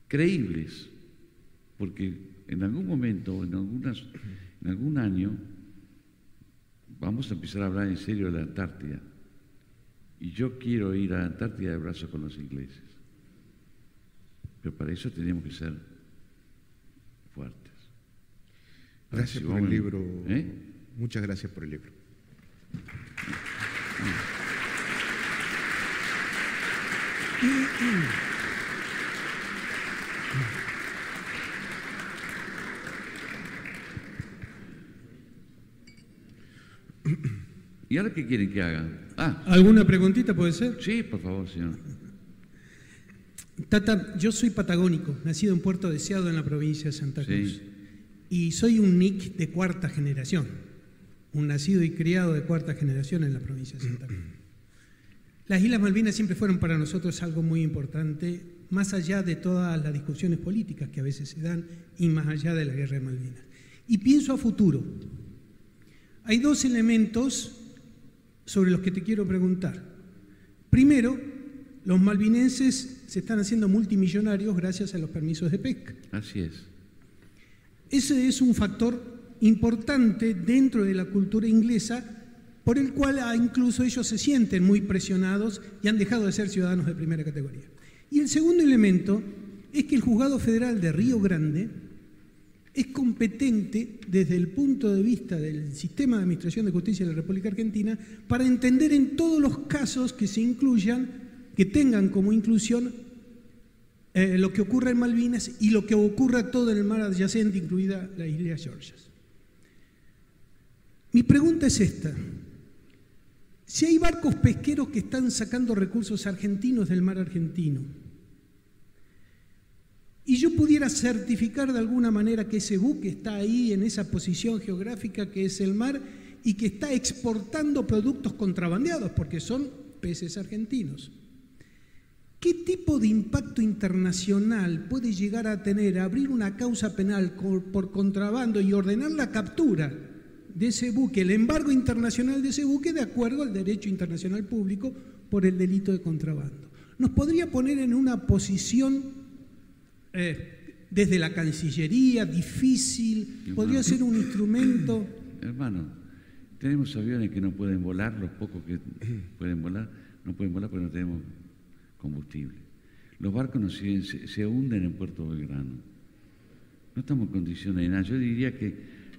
creíbles, porque en algún momento, en, algunas, en algún año, vamos a empezar a hablar en serio de la Antártida. Y yo quiero ir a la Antártida de brazo con los ingleses. Pero para eso tenemos que ser fuertes. Gracias si por el libro. ¿Eh? Muchas gracias por el libro. ¿Y ahora qué quieren que haga? Ah, ¿Alguna preguntita puede ser? sí, por favor, señor. Tata, yo soy patagónico, nacido en Puerto Deseado en la provincia de Santa Cruz. Sí. Y soy un NIC de cuarta generación, un nacido y criado de cuarta generación en la provincia de Santa Cruz. Las Islas Malvinas siempre fueron para nosotros algo muy importante, más allá de todas las discusiones políticas que a veces se dan y más allá de la guerra de Malvinas. Y pienso a futuro. Hay dos elementos sobre los que te quiero preguntar. Primero, los malvinenses se están haciendo multimillonarios gracias a los permisos de pesca. Así es. Ese es un factor importante dentro de la cultura inglesa por el cual incluso ellos se sienten muy presionados y han dejado de ser ciudadanos de primera categoría. Y el segundo elemento es que el Juzgado Federal de Río Grande es competente desde el punto de vista del sistema de administración de justicia de la República Argentina para entender en todos los casos que se incluyan, que tengan como inclusión eh, lo que ocurre en Malvinas y lo que ocurra todo en el mar adyacente, incluida la isla Georgias. Mi pregunta es esta. Si hay barcos pesqueros que están sacando recursos argentinos del mar argentino, y yo pudiera certificar de alguna manera que ese buque está ahí en esa posición geográfica que es el mar y que está exportando productos contrabandeados, porque son peces argentinos. ¿Qué tipo de impacto internacional puede llegar a tener abrir una causa penal por contrabando y ordenar la captura de ese buque, el embargo internacional de ese buque de acuerdo al derecho internacional público por el delito de contrabando? ¿Nos podría poner en una posición eh, desde la Cancillería difícil? ¿Podría ser un instrumento? Hermano, tenemos aviones que no pueden volar, los pocos que pueden volar, no pueden volar porque no tenemos combustible. Los barcos siguen- se, se hunden en Puerto Belgrano. No estamos en condiciones de nada. Yo diría que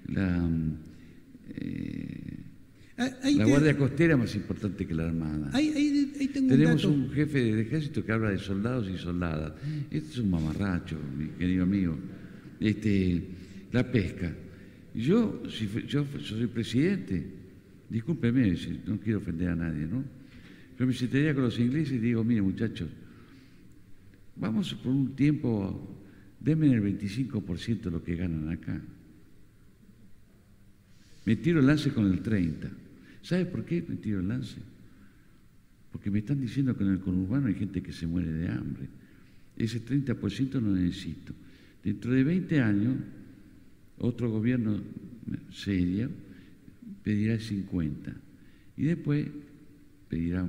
la, mm, eh, Ah, ahí la te- Guardia Costera es más importante que la Armada. ahí- ahí- ahí tengo un Tenemos dato. un jefe del ejército que habla de soldados y soldadas. Este es un mamarracho, mi querido amigo. Este, la pesca. Yo, si yo, yo soy presidente, discúlpeme si no quiero ofender a nadie, ¿no? Yo me sentaría con los ingleses y digo, mire muchachos, vamos por un tiempo, denme el 25% de lo que ganan acá. Me tiro el lance con el 30%. ¿Sabe por qué me tiro el lance? Porque me están diciendo que en el conurbano hay gente que se muere de hambre. Ese 30% no necesito. Dentro de 20 años, otro gobierno serio pedirá el 50 y después pedirá,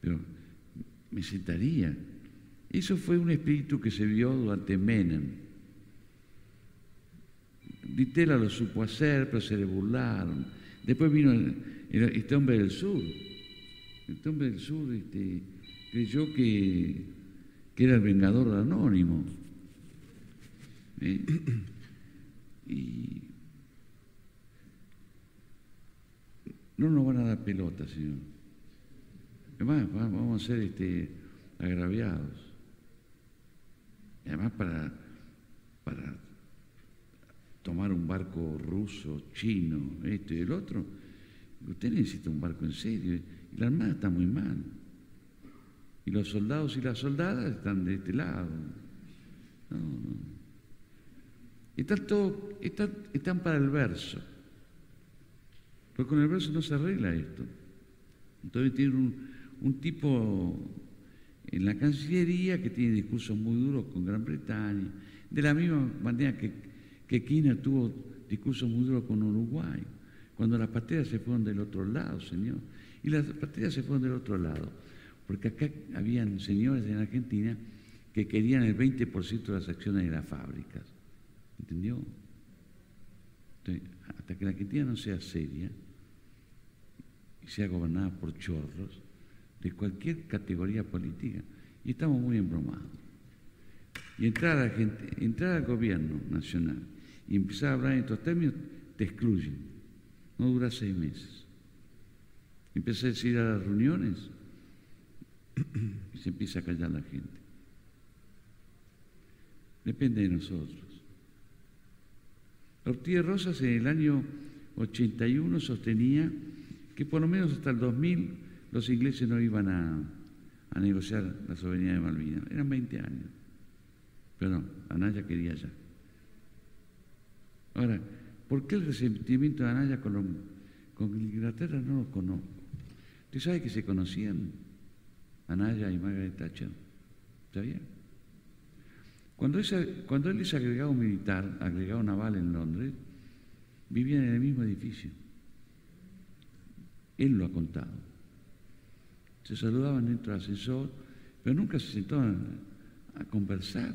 pero me sentaría. Eso fue un espíritu que se vio durante Menem. Ditela lo supo hacer, pero se le burlaron. Después vino este hombre del sur. Este hombre del sur este, creyó que, era el vengador anónimo. ¿Eh? Y no nos van a dar pelota, señor. Además, vamos a ser este, agraviados. Además, para, para tomar un barco ruso, chino, esto y el otro, usted necesita un barco en serio. Y la Armada está muy mal. Y los soldados y las soldadas están de este lado. No, no. Están, todo, están, para el verso. Pero con el verso no se arregla esto. Entonces tiene un, un tipo en la Cancillería que tiene discursos muy duros con Gran Bretaña, de la misma manera que, que Kirchner tuvo discursos muy duros con Uruguay, cuando las pateras se fueron del otro lado, señor. Y las pateras se fueron del otro lado, porque acá habían señores en Argentina que querían el 20% de las acciones de las fábricas. ¿Entendió? hasta que la Argentina no sea seria y sea gobernada por chorros de cualquier categoría política, y estamos muy embromados. Y entrar, a gente, entrar al gobierno nacional y empezar a hablar en estos términos, te excluyen. No dura seis meses. Empieza a decir a las reuniones y se empieza a callar la gente. Depende de nosotros. Ortiz Rosas en el año 81 sostenía que por lo menos hasta el 2000 los ingleses no iban a, negociar la soberanía de Malvinas. Eran 20 años. Pero no, Anaya quería ya. Ahora, ¿por qué el resentimiento de Anaya con, con Inglaterra? No lo conozco. ¿Usted sabe que se conocían Anaya y Margaret Thatcher? ¿Está bien? Cuando, él es agregado militar, agregado naval en Londres, vivían en el mismo edificio. Él lo ha contado. Se saludaban dentro del ascensor, pero nunca se sentaban a, conversar.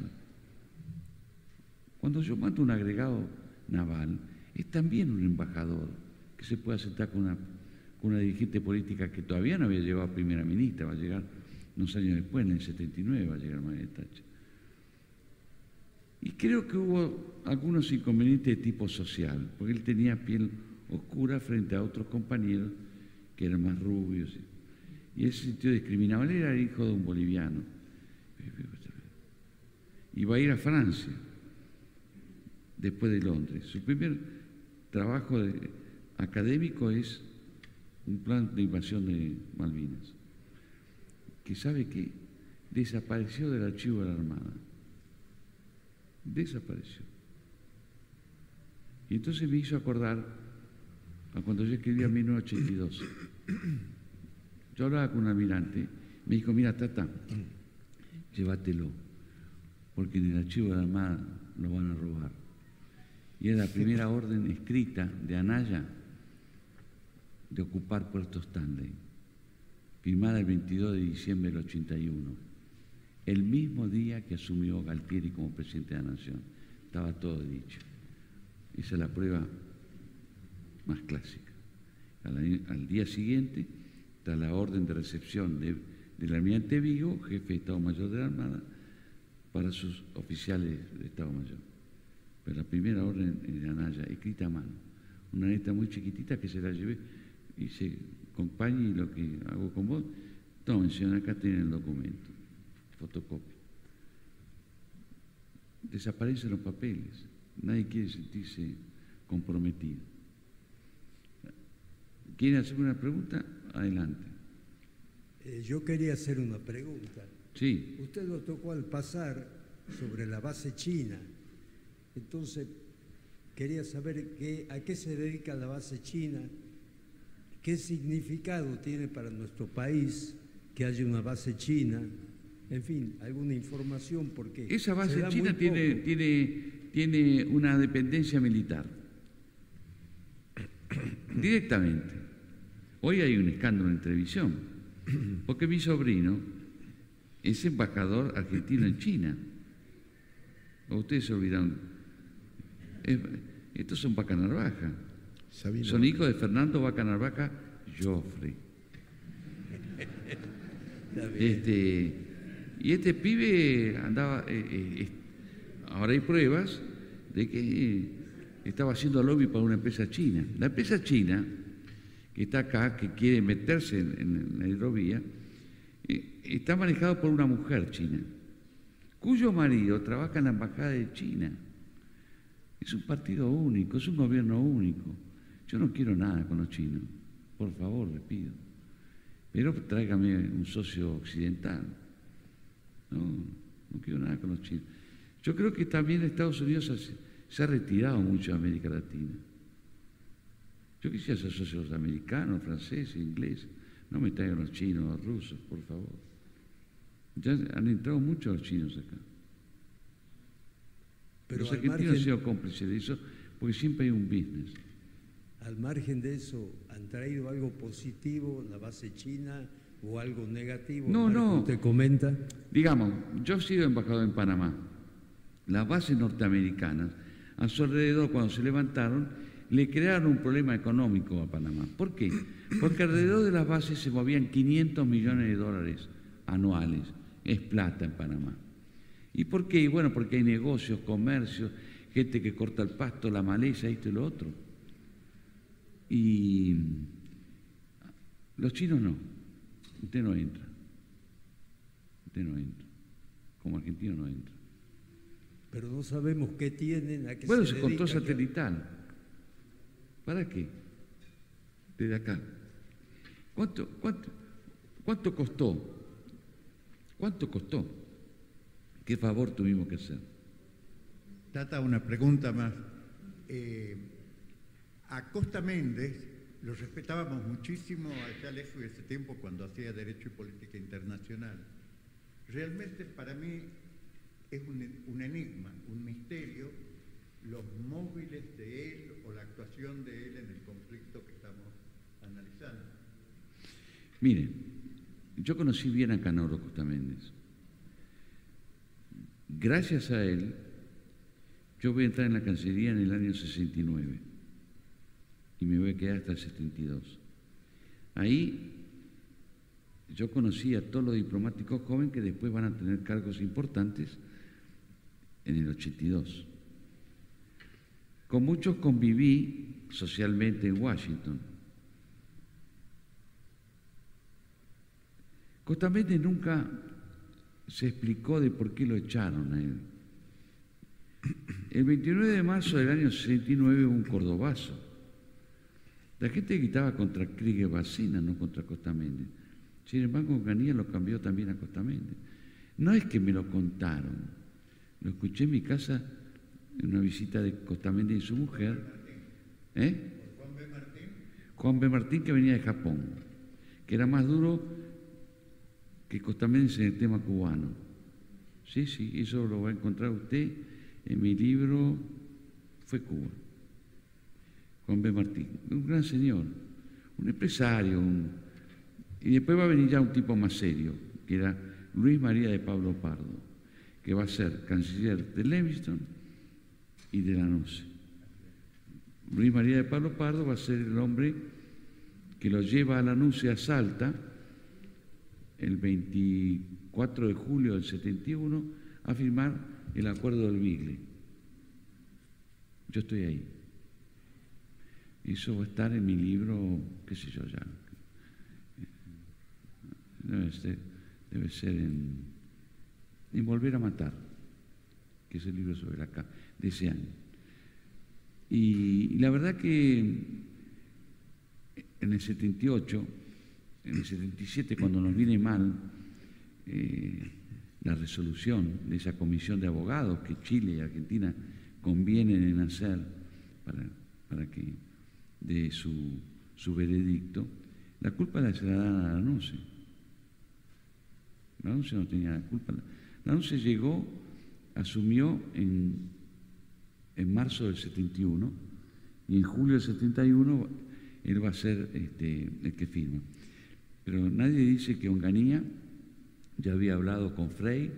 Cuando yo mato un agregado naval, es también un embajador que se puede sentar con una, con una dirigente política que todavía no había llegado a primera ministra, va a llegar unos años después, en el 79 va a llegar María Thatcher. Y creo que hubo algunos inconvenientes de tipo social, porque él tenía piel oscura frente a otros compañeros que eran más rubios. Y él se sintió discriminado. Él era el hijo de un boliviano. Iba a ir a Francia después de Londres. Su primer trabajo académico es un plan de invasión de Malvinas, que sabe que desapareció del archivo de la Armada desapareció. Y entonces me hizo acordar a cuando yo escribía en 1982. Yo hablaba con un almirante, me dijo, mira, Tata, llévatelo, porque en el archivo de la Armada lo van a robar. Y era la primera orden escrita de Anaya de ocupar Puerto Stanley, firmada el 22 de diciembre del 81 el mismo día que asumió Galtieri como presidente de la Nación. Estaba todo dicho. Esa es la prueba más clásica. Al, día siguiente está la orden de recepción del almirante Vigo, jefe de Estado Mayor de la Armada, para sus oficiales de Estado Mayor. Pero la primera orden en Anaya, escrita a mano. Una neta muy chiquitita que se la llevé y se acompaña y lo que hago con vos, tomen, señor, acá tienen el documento fotocopia. Desaparecen los papeles, nadie quiere sentirse comprometido. ¿Quieren hacer una pregunta? Adelante. Eh, yo quería hacer una pregunta. Sí. Usted lo tocó al pasar sobre la base china. Entonces, quería saber qué, a qué se dedica la base china, qué significado tiene para nuestro país que haya una base china, en fin, alguna información, porque... Esa base china tiene, tiene, tiene una dependencia militar. Directamente. Hoy hay un escándalo en televisión, porque mi sobrino es embajador argentino en China. ¿O ustedes se olvidaron? Es- estos son Vaca Narvaja. Sabino. Son hijos de Fernando Vaca Narvaja Joffre. Este, y este pibe andaba, eh, eh, ahora hay pruebas de que estaba haciendo lobby para una empresa china. La empresa china, que está acá, que quiere meterse en, la hidrovía, eh, está manejado por una mujer china, cuyo marido trabaja en la embajada de China. Es un partido único, es un gobierno único. Yo no quiero nada con los chinos, por favor, les pido. Pero tráigame un socio occidental. No, no quiero nada con los chinos. Yo creo que también Estados Unidos se ha retirado mucho de América Latina. Yo quisiera ser socios americanos, franceses, ingleses. No me traigan los chinos, los rusos, por favor. Ya han entrado muchos los chinos acá. Pero los argentinos han margen, sido cómplices de eso porque siempre hay un business. al margen de eso, ¿han traído algo positivo la base china o algo negativo? No, Marco, no. ¿Usted comenta? Digamos, yo he sido embajador en Panamá. Las bases norteamericanas, a su alrededor, cuando se levantaron, le crearon un problema económico a Panamá. ¿Por qué? Porque alrededor de las bases se movían 500 millones de dólares anuales. Es plata en Panamá. ¿Y por qué? Bueno, porque hay negocios, comercios, gente que corta el pasto, la maleza, esto y lo otro. Y los chinos no. Usted no entra. Usted no entra. Como argentino no entra. Pero no sabemos qué tienen, a qué Bueno, se se contó satelital. ¿Para qué? Desde acá. ¿Cuánto, cuánto, cuánto costó? ¿Cuánto costó? ¿Qué favor tuvimos que hacer? Tata, una pregunta más. Eh, a Costa Méndez lo respetábamos muchísimo allá lejos de ese tiempo cuando hacía Derecho y Política Internacional. Realmente para mí es un, un enigma, un misterio, los móviles de él o la actuación de él en el conflicto que estamos analizando. Mire, yo conocí bien a Canoro Costa Méndez. Gracias a él, yo voy a entrar en la Cancillería en el año 69 y me voy a quedar hasta el 72. Ahí yo conocí a todos los diplomáticos jóvenes que después van a tener cargos importantes en el 82. Con muchos conviví socialmente en Washington. Costa Méndez nunca se explicó de por qué lo echaron a él. El 29 de marzo del año 69 hubo un cordobazo. La gente gritaba contra Krieger Bacina, no contra Costa Méndez. Sin embargo, Ganía lo cambió también a Costa Méndez. No es que me lo contaron, lo escuché en mi casa en una visita de Costa Méndez y su mujer. ¿Eh? Juan B. Martín, Juan B. Martín que venía de Japón, que era más duro que Costa Méndez en el tema cubano. Sí, sí, eso lo va a encontrar usted en mi libro Fue Cuba. Juan B. Martín, un gran señor, un empresario, y después va a venir ya un tipo más serio, que era Luis María de Pablo Pardo, que va a ser canciller de Leviston y de la NUCE. Luis María de Pablo Pardo va a ser el hombre que lo lleva a la NUCE a Salta el 24 de julio del 71 a firmar el acuerdo del Bigle. Yo estoy ahí. Eso va a estar en mi libro, qué sé yo ya. Debe ser, en, en Volver a Matar, que es el libro sobre la ca- de año. Y, y la verdad que en el 78 en el 77, cuando nos viene mal eh, la resolución de esa comisión de abogados que Chile y Argentina convienen en hacer para, para que dé su, su veredicto, la culpa la se la dan a la NUCE. La NUCE no tenía la culpa. La NUCE llegó, asumió en, en marzo del 71 y en julio del 71 él va a ser este, el que firma. Pero nadie dice que Onganía ya había hablado con Frey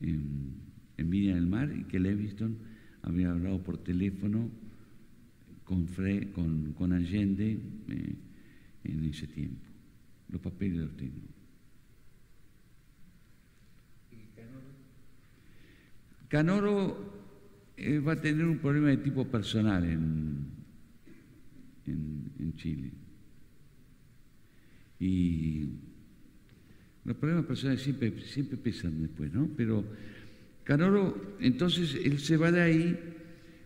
en, en Viña del Mar y que Leviston había hablado por teléfono con, Frey, con, con Allende eh, en ese tiempo. Los papeles los tengo. Canoro eh, va a tener un problema de tipo personal en, en, Chile. Y los problemas personales siempre, siempre pesan después, ¿no? Pero Canoro, entonces él se va de ahí,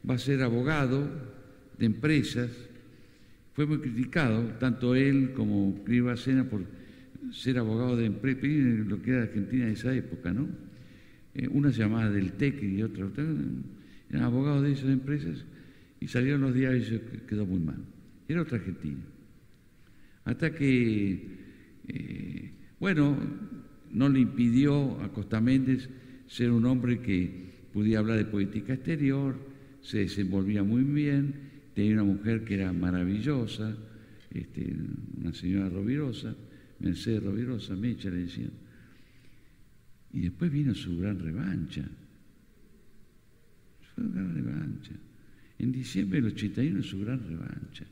va a ser abogado de empresas, fue muy criticado, tanto él como Sena por ser abogado de empresas, lo que era Argentina en esa época, ¿no? Eh, una se llamaba del TEC y otra, otra, eran abogados de esas empresas y salieron los diarios y quedó muy mal. Era otra Argentina. Hasta que, eh, bueno, no le impidió a Costa Méndez ser un hombre que podía hablar de política exterior, se desenvolvía muy bien, tenía una mujer que era maravillosa, este, una señora Rovirosa, Mercedes Rovirosa, Mecha le decían. Y después vino su gran revancha. Gran revancha. En diciembre del 81 su gran revancha.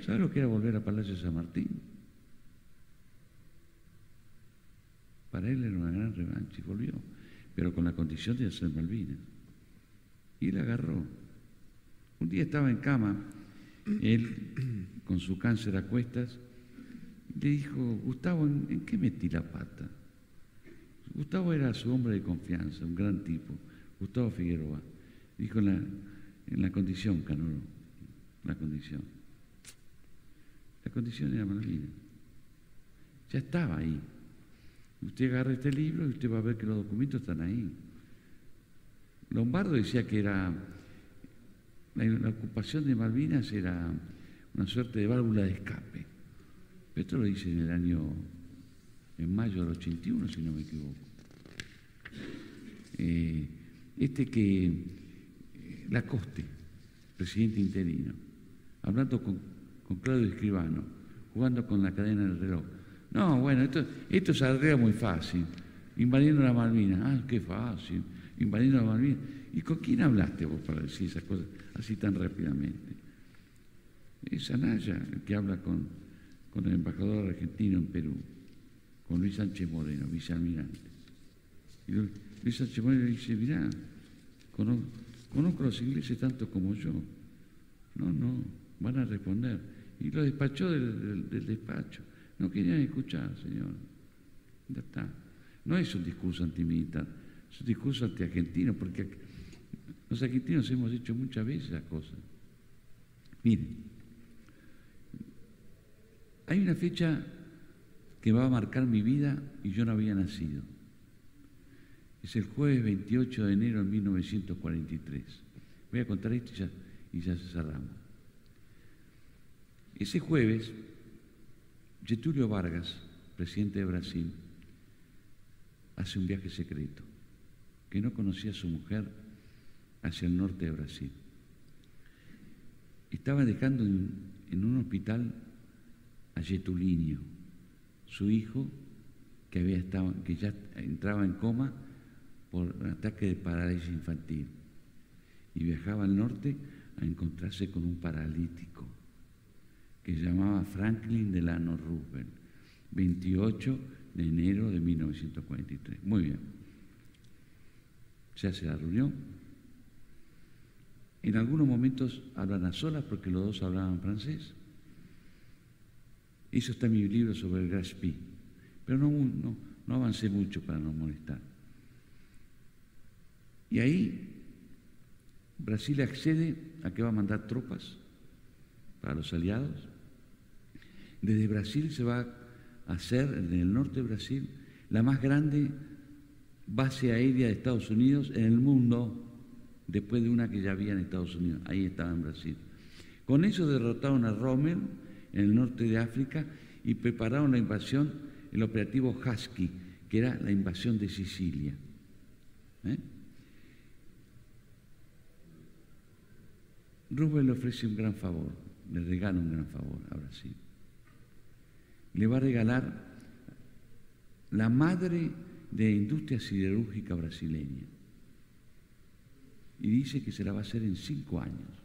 ¿Sabe lo que era volver a Palacio San Martín? Para él era una gran revancha y volvió, pero con la condición de hacer Malvinas. Y la agarró. Un día estaba en cama, él con su cáncer a cuestas, le dijo, Gustavo, ¿en, qué metí la pata? Gustavo era su hombre de confianza, un gran tipo, Gustavo Figueroa. Dijo en la, condición, Canoro, la condición. La condición era Malvinas. Ya estaba ahí. Usted agarra este libro y usted va a ver que los documentos están ahí. Lombardo decía que la, ocupación de Malvinas era una suerte de válvula de escape. Esto lo dice en el año, en mayo del 81, si no me equivoco. Eh, este que eh, Lacoste, presidente interino, hablando con, con Claudio Escribano, jugando con la cadena del reloj, no, bueno, esto, esto se arregla muy fácil. Invadiendo la Malvinas. Ah, qué fácil. Invadiendo la Malvinas. ¿Y con quién hablaste vos para decir esas cosas así tan rápidamente? Es Anaya el que habla con, con el embajador argentino en Perú, con Luis Sánchez Moreno, vicealmirante. Luis Sánchez Moreno dice, mirá, conozco, conozco a los ingleses tanto como yo. No, no, van a responder. Y lo despachó del despacho. No querían escuchar, Señor. Ya está. No es un discurso antimilitar, es un discurso anti-argentino, porque los argentinos hemos dicho muchas veces las cosas. Miren, hay una fecha que va a marcar mi vida y yo no había nacido. Es el jueves 28 de enero de 1943. Voy a contar esto y ya, y ya cerramos. Ese jueves Getúlio Vargas, presidente de Brasil, hace un viaje secreto, que no conocía a su mujer hacia el norte de Brasil. Estaba dejando en, un hospital a Getulino, su hijo, que, había estado, que ya entraba en coma por ataque de parálisis infantil, y viajaba al norte a encontrarse con un paralítico que llamaba Franklin Delano Roosevelt, 28 de enero de 1943. Muy bien. Se hace la reunión. En algunos momentos hablan a solas porque los dos hablaban francés. Eso está en mi libro sobre el Graspi. Pero no, no, no avancé mucho para no molestar. Y ahí Brasil accede a que va a mandar tropas para los aliados Desde Brasil se va a hacer, en el norte de Brasil, la más grande base aérea de Estados Unidos en el mundo, después de una que ya había en Estados Unidos. Ahí estaba en Brasil. Con eso derrotaron a Rommel en el norte de África y prepararon la invasión, el operativo Husky, que era la invasión de Sicilia. ¿Eh? Rubén le ofrece un gran favor, le regala un gran favor a Brasil. Le va a regalar la madre de industria siderúrgica brasileña. Y dice que se la va a hacer en cinco años.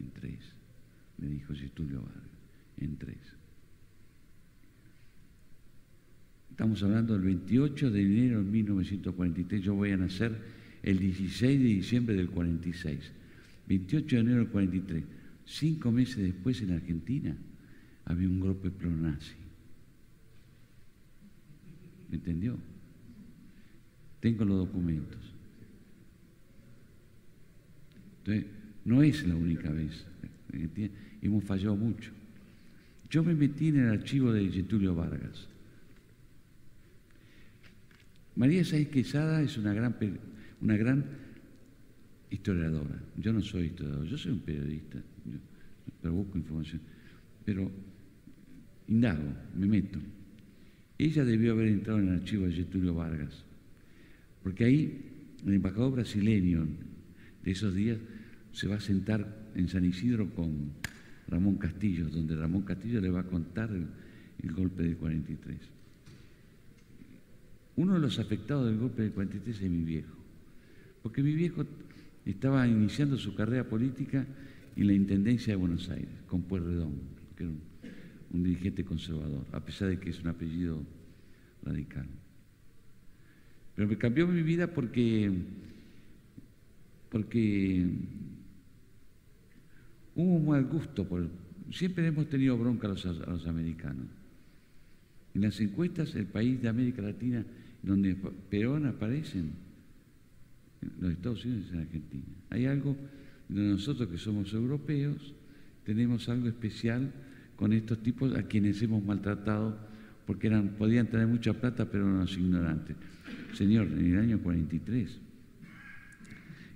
En tres, le dijo Getulio Vargas, en tres. Estamos hablando del 28 de enero de 1943, yo voy a nacer el 16 de diciembre del 46, 28 de enero del 43, cinco meses después en Argentina había un golpe pronazi. ¿Me entendió? Tengo los documentos. Entonces, no es la única vez. Hemos fallado mucho. Yo me metí en el archivo de Getulio Vargas. María Sáenz Quesada es una gran una gran historiadora. Yo no soy historiador, yo soy un periodista, pero busco información. Pero indago, me meto. Ella debió haber entrado en el archivo de Getulio Vargas, porque ahí el embajador brasileño de esos días se va a sentar en San Isidro con Ramón Castillo, donde Ramón Castillo le va a contar el, el golpe del 43. Uno de los afectados del golpe del 43 es mi viejo. Porque mi viejo estaba iniciando su carrera política en la Intendencia de Buenos Aires, con Pueyrredón, que era un, dirigente conservador, a pesar de que es un apellido radical. Pero me cambió mi vida porque, porque hubo un mal gusto. Por, siempre hemos tenido bronca a los, americanos. En las encuestas, el país de América Latina donde Perón aparecen, los Estados Unidos y en Argentina. Hay algo nosotros que somos europeos, tenemos algo especial con estos tipos a quienes hemos maltratado porque eran, podían tener mucha plata pero eran los ignorantes. Señor, en el año 43,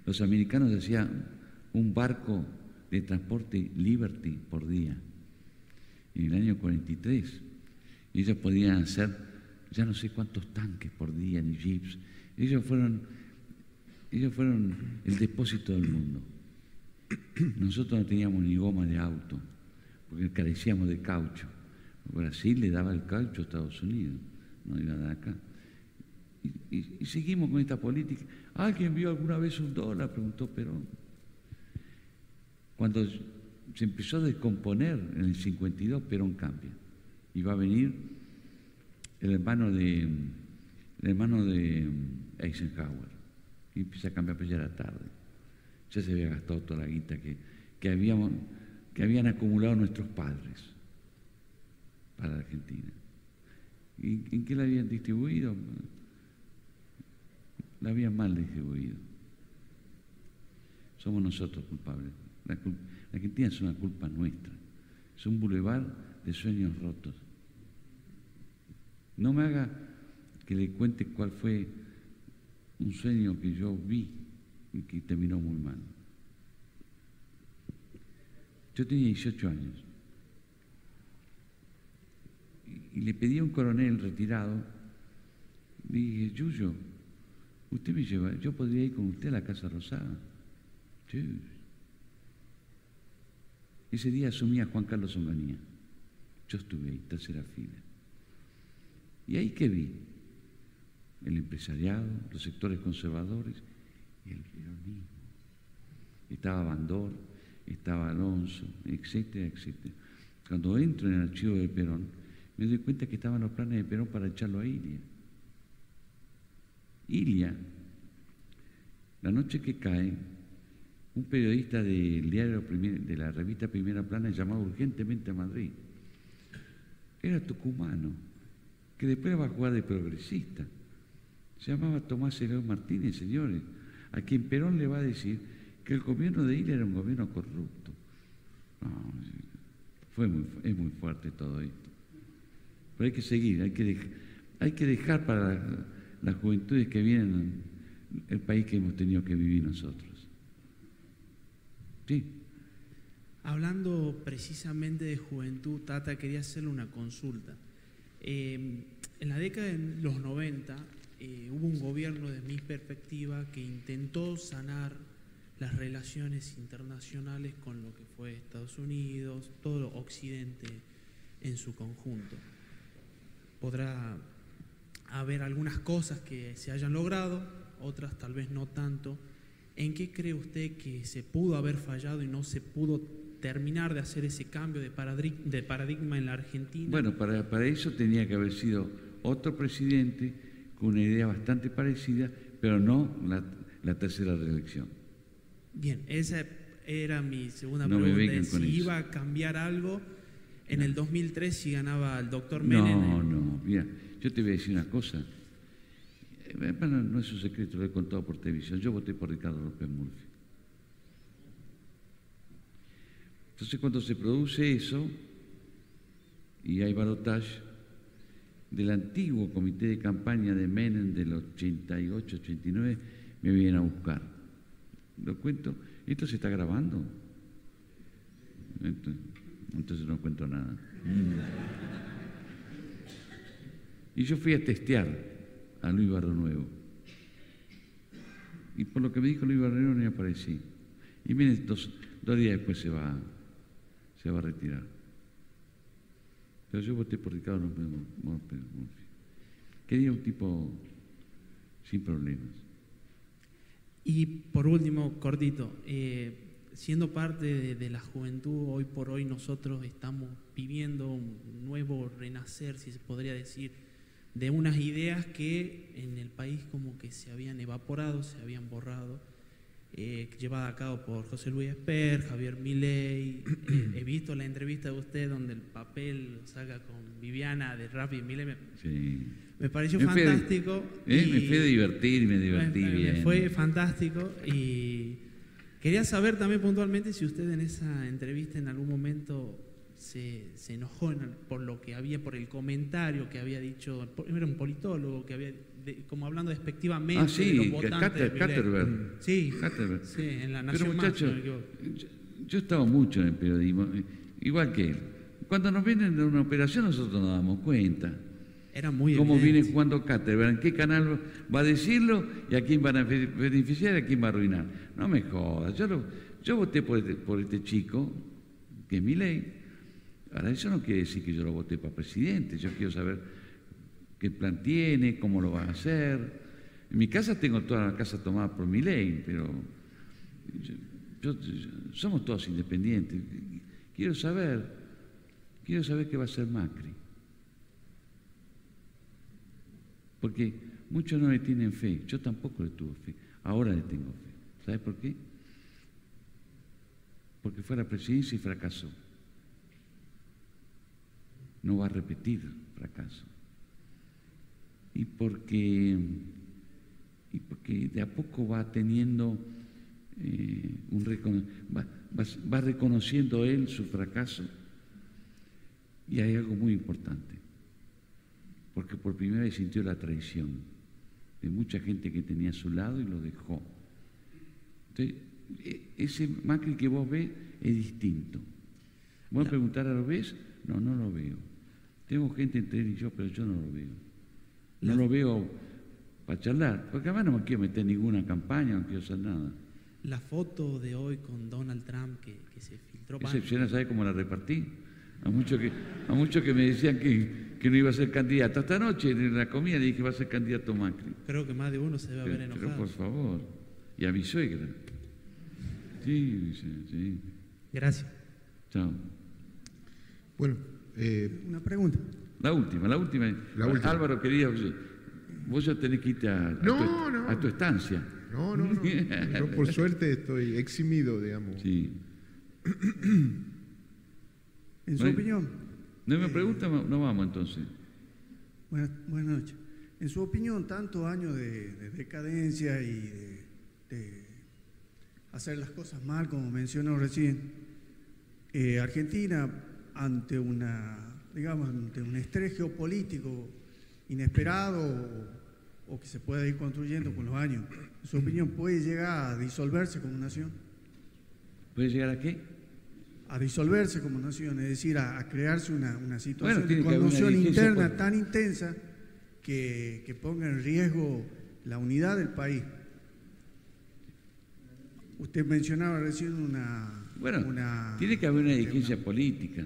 los americanos hacían un barco de transporte Liberty por día. En el año 43, ellos podían hacer ya no sé cuántos tanques por día ni jeeps. Ellos fueron ellos fueron el depósito del mundo. Nosotros no teníamos ni goma de auto, porque carecíamos de caucho. Brasil le daba el caucho a Estados Unidos, no iba de acá. Y, seguimos con esta política. ¿Alguien vio alguna vez un dólar? Preguntó Perón. Cuando se empezó a descomponer en el 52, Perón cambia. Y va a venir el hermano de, el hermano de Eisenhower y empieza a cambiar, pero ya era tarde. Ya se había gastado toda la guita que, que, habíamos, que habían acumulado nuestros padres para la Argentina. ¿Y en qué la habían distribuido? La habían mal distribuido. Somos nosotros culpables. La, la Argentina es una culpa nuestra. Es un bulevar de sueños rotos. No me haga que le cuente cuál fue un sueño que yo vi y que terminó muy mal. Yo tenía 18 años y, le pedí a un coronel retirado, le dije, Yuyo, usted me lleva, yo podría ir con usted a la Casa Rosada. Ese día asumía Juan Carlos Onganía. Yo estuve ahí, tercera fila. ¿Y ahí qué vi? El empresariado, los sectores conservadores y el peronismo. Estaba Bandor, estaba Alonso, etcétera, etcétera. Cuando entro en el archivo de Perón, me doy cuenta que estaban los planes de Perón para echarlo a Ilia. Ilia, la noche que cae, un periodista del diario de la revista Primera Plana llamado urgentemente a Madrid. Era tucumano, que después va a jugar de progresista. Se llamaba Tomás León Martínez, señores, a quien Perón le va a decir que el gobierno de Ilia era un gobierno corrupto. Fue muy, es muy fuerte todo esto. Pero hay que seguir, hay que, hay que dejar para la- las juventudes que vienen el país que hemos tenido que vivir nosotros. Sí, Hablando precisamente de juventud, Tata, quería hacerle una consulta. Eh, en la década de los 90 eh, hubo un gobierno, de mi perspectiva, que intentó sanar las relaciones internacionales con lo que fue Estados Unidos, todo Occidente en su conjunto. Podrá haber algunas cosas que se hayan logrado, otras tal vez no tanto. ¿En qué cree usted que se pudo haber fallado y no se pudo terminar de hacer ese cambio de paradig- de paradigma en la Argentina? bueno, para, para eso tenía que haber sido otro presidente una idea bastante parecida, pero no la, la tercera reelección. Bien, esa era mi segunda No me pregunta. con si eso. iba a cambiar algo en el 2003 si ganaba el doctor Menem. No, no, mira, yo te voy a decir una cosa. Eh, bueno, no es un secreto, lo he contado por televisión. Yo voté por Ricardo López Murphy. Entonces, cuando se produce eso, y hay balotaje, del antiguo comité de campaña de Menem del 88, 89, me vienen a buscar. ¿Lo cuento? Esto se está grabando. Entonces, no cuento nada. Y yo fui a testear a Luis Barro Nuevo. Y por lo que me dijo Luis Barro Nuevo, no aparecí. Y miren, dos, dos días después se va, se va a retirar. Pero yo voté por Ricardo López. Quería un tipo sin problemas. Y por último, cortito, eh, siendo parte de, de la juventud, hoy por hoy nosotros estamos viviendo un nuevo renacer, si se podría decir, de unas ideas que en el país como que se habían evaporado, se habían borrado, eh, llevada a cabo por José Luis Esper, Javier Milei. Eh, he visto la entrevista de usted donde el papel lo saca con Viviana de Rappi Milei. Me, Sí. me pareció Me fantástico. ¿eh? Me fui a divertir me divertí me- me bien. Fue fantástico y quería saber también puntualmente si usted en esa entrevista en algún momento se, se enojó por lo que había, por el comentario que había dicho, era un politólogo que había, de- como hablando despectivamente Ah, de sí, los votantes de Cater- Milei. Caterberg. Sí, Caterberg. sí, en la Pero Nación Más, muchachos, no yo, yo he estado mucho en el periodismo, igual que él. Cuando nos vienen de una operación nosotros nos damos cuenta. Era muy cómo viene evidente. jugando Caterberg, en qué canal va a decirlo y a quién van a be- beneficiar y a quién va a arruinar. No me jodas, yo, lo- yo voté por este, por este chico, que es mi ley. Ahora, eso no quiere decir que yo lo voté para presidente, yo quiero saber qué plan tiene, cómo lo va a hacer. En mi casa tengo toda la casa tomada por mi ley, pero somos todos independientes. Quiero saber, quiero saber qué va a hacer Macri. Porque muchos no le tienen fe, yo tampoco le tuve fe, ahora le tengo fe. ¿Sabe por qué? Porque fue a la presidencia y fracasó. No va a repetir fracaso. Y porque, y porque de a poco va teniendo eh, un va, va- va reconociendo él su fracaso. Y hay algo muy importante porque por primera vez sintió la traición de mucha gente que tenía a su lado y lo dejó. Entonces, e- ese Macri que vos ves es distinto. ¿Vos me preguntar a lo ves? No, no lo veo. Tengo gente entre él y yo, pero yo no lo veo. No lo veo para charlar, porque además no me quiero meter en ninguna campaña, no quiero hacer nada. La foto de hoy con Donald Trump que, que se filtró. Escena, ¿sabes cómo la repartí? A muchos que, a muchos que me decían que, que no iba a ser candidato. Esta noche en la comida le dije que va a ser candidato Macri. Creo que más de uno se debe haber Pero, pero enojado. por favor. Y a mi suegra. Sí, sí, sí. Gracias. Chao. Bueno, eh, Una pregunta. La última, la última. La última. Álvaro, quería, vos ya tenés que irte a, a No, tu, no. a tu estancia. no, no, no. Yo por suerte estoy eximido, digamos. Sí. En su Bueno. opinión, No me pregunta, no vamos entonces. buenas, buenas noches. En su opinión, tantos años de, de decadencia y de, de hacer las cosas mal, como mencionó recién, eh, Argentina ante una, digamos, ante un estrés geopolítico inesperado o, o que se pueda ir construyendo con los años, en su opinión, puede llegar a disolverse como nación? ¿Puede llegar a qué? A disolverse como nación, es decir, a, a crearse una, una situación de conmoción interna tan intensa que, que ponga en riesgo la unidad del país. Usted mencionaba recién una... Bueno, una- tiene que haber una dirigencia política.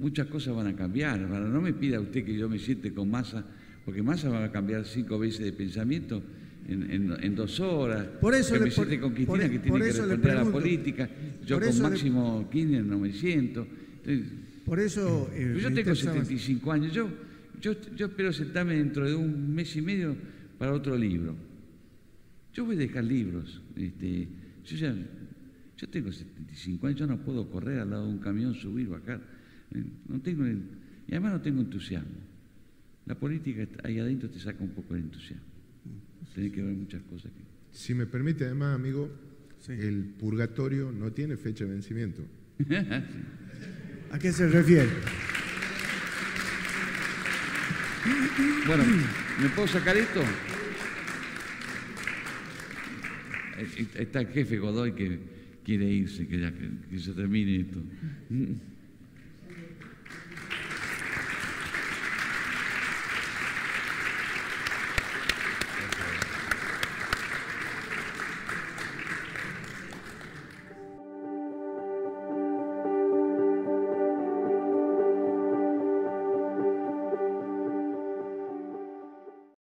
Muchas cosas van a cambiar. Ahora, no me pida usted que yo me siente con masa, porque masa va a cambiar cinco veces de pensamiento en, en- en dos horas. Por eso que le- me siente por- con Cristina, por- que tiene que le responder a la política. Yo con le- Máximo Kirchner no me siento. Entonces, Por eso... eh, pero yo me tengo interesaba- 75 años. Yo, yo, yo espero sentarme dentro de un mes y medio para otro libro. Yo voy a dejar libros. Este, yo ya, yo tengo 75 años, yo no puedo correr al lado de un camión, subir, bajar. No tengo, y además no tengo entusiasmo. La política ahí adentro te saca un poco de entusiasmo. Tenés que ver muchas cosas. Que... Si me permite, además, amigo, el purgatorio no tiene fecha de vencimiento. ¿A qué se refiere? Bueno, ¿me puedo sacar esto? Eh, Está el jefe Godoy que quiere irse, que ya que, que se termine esto.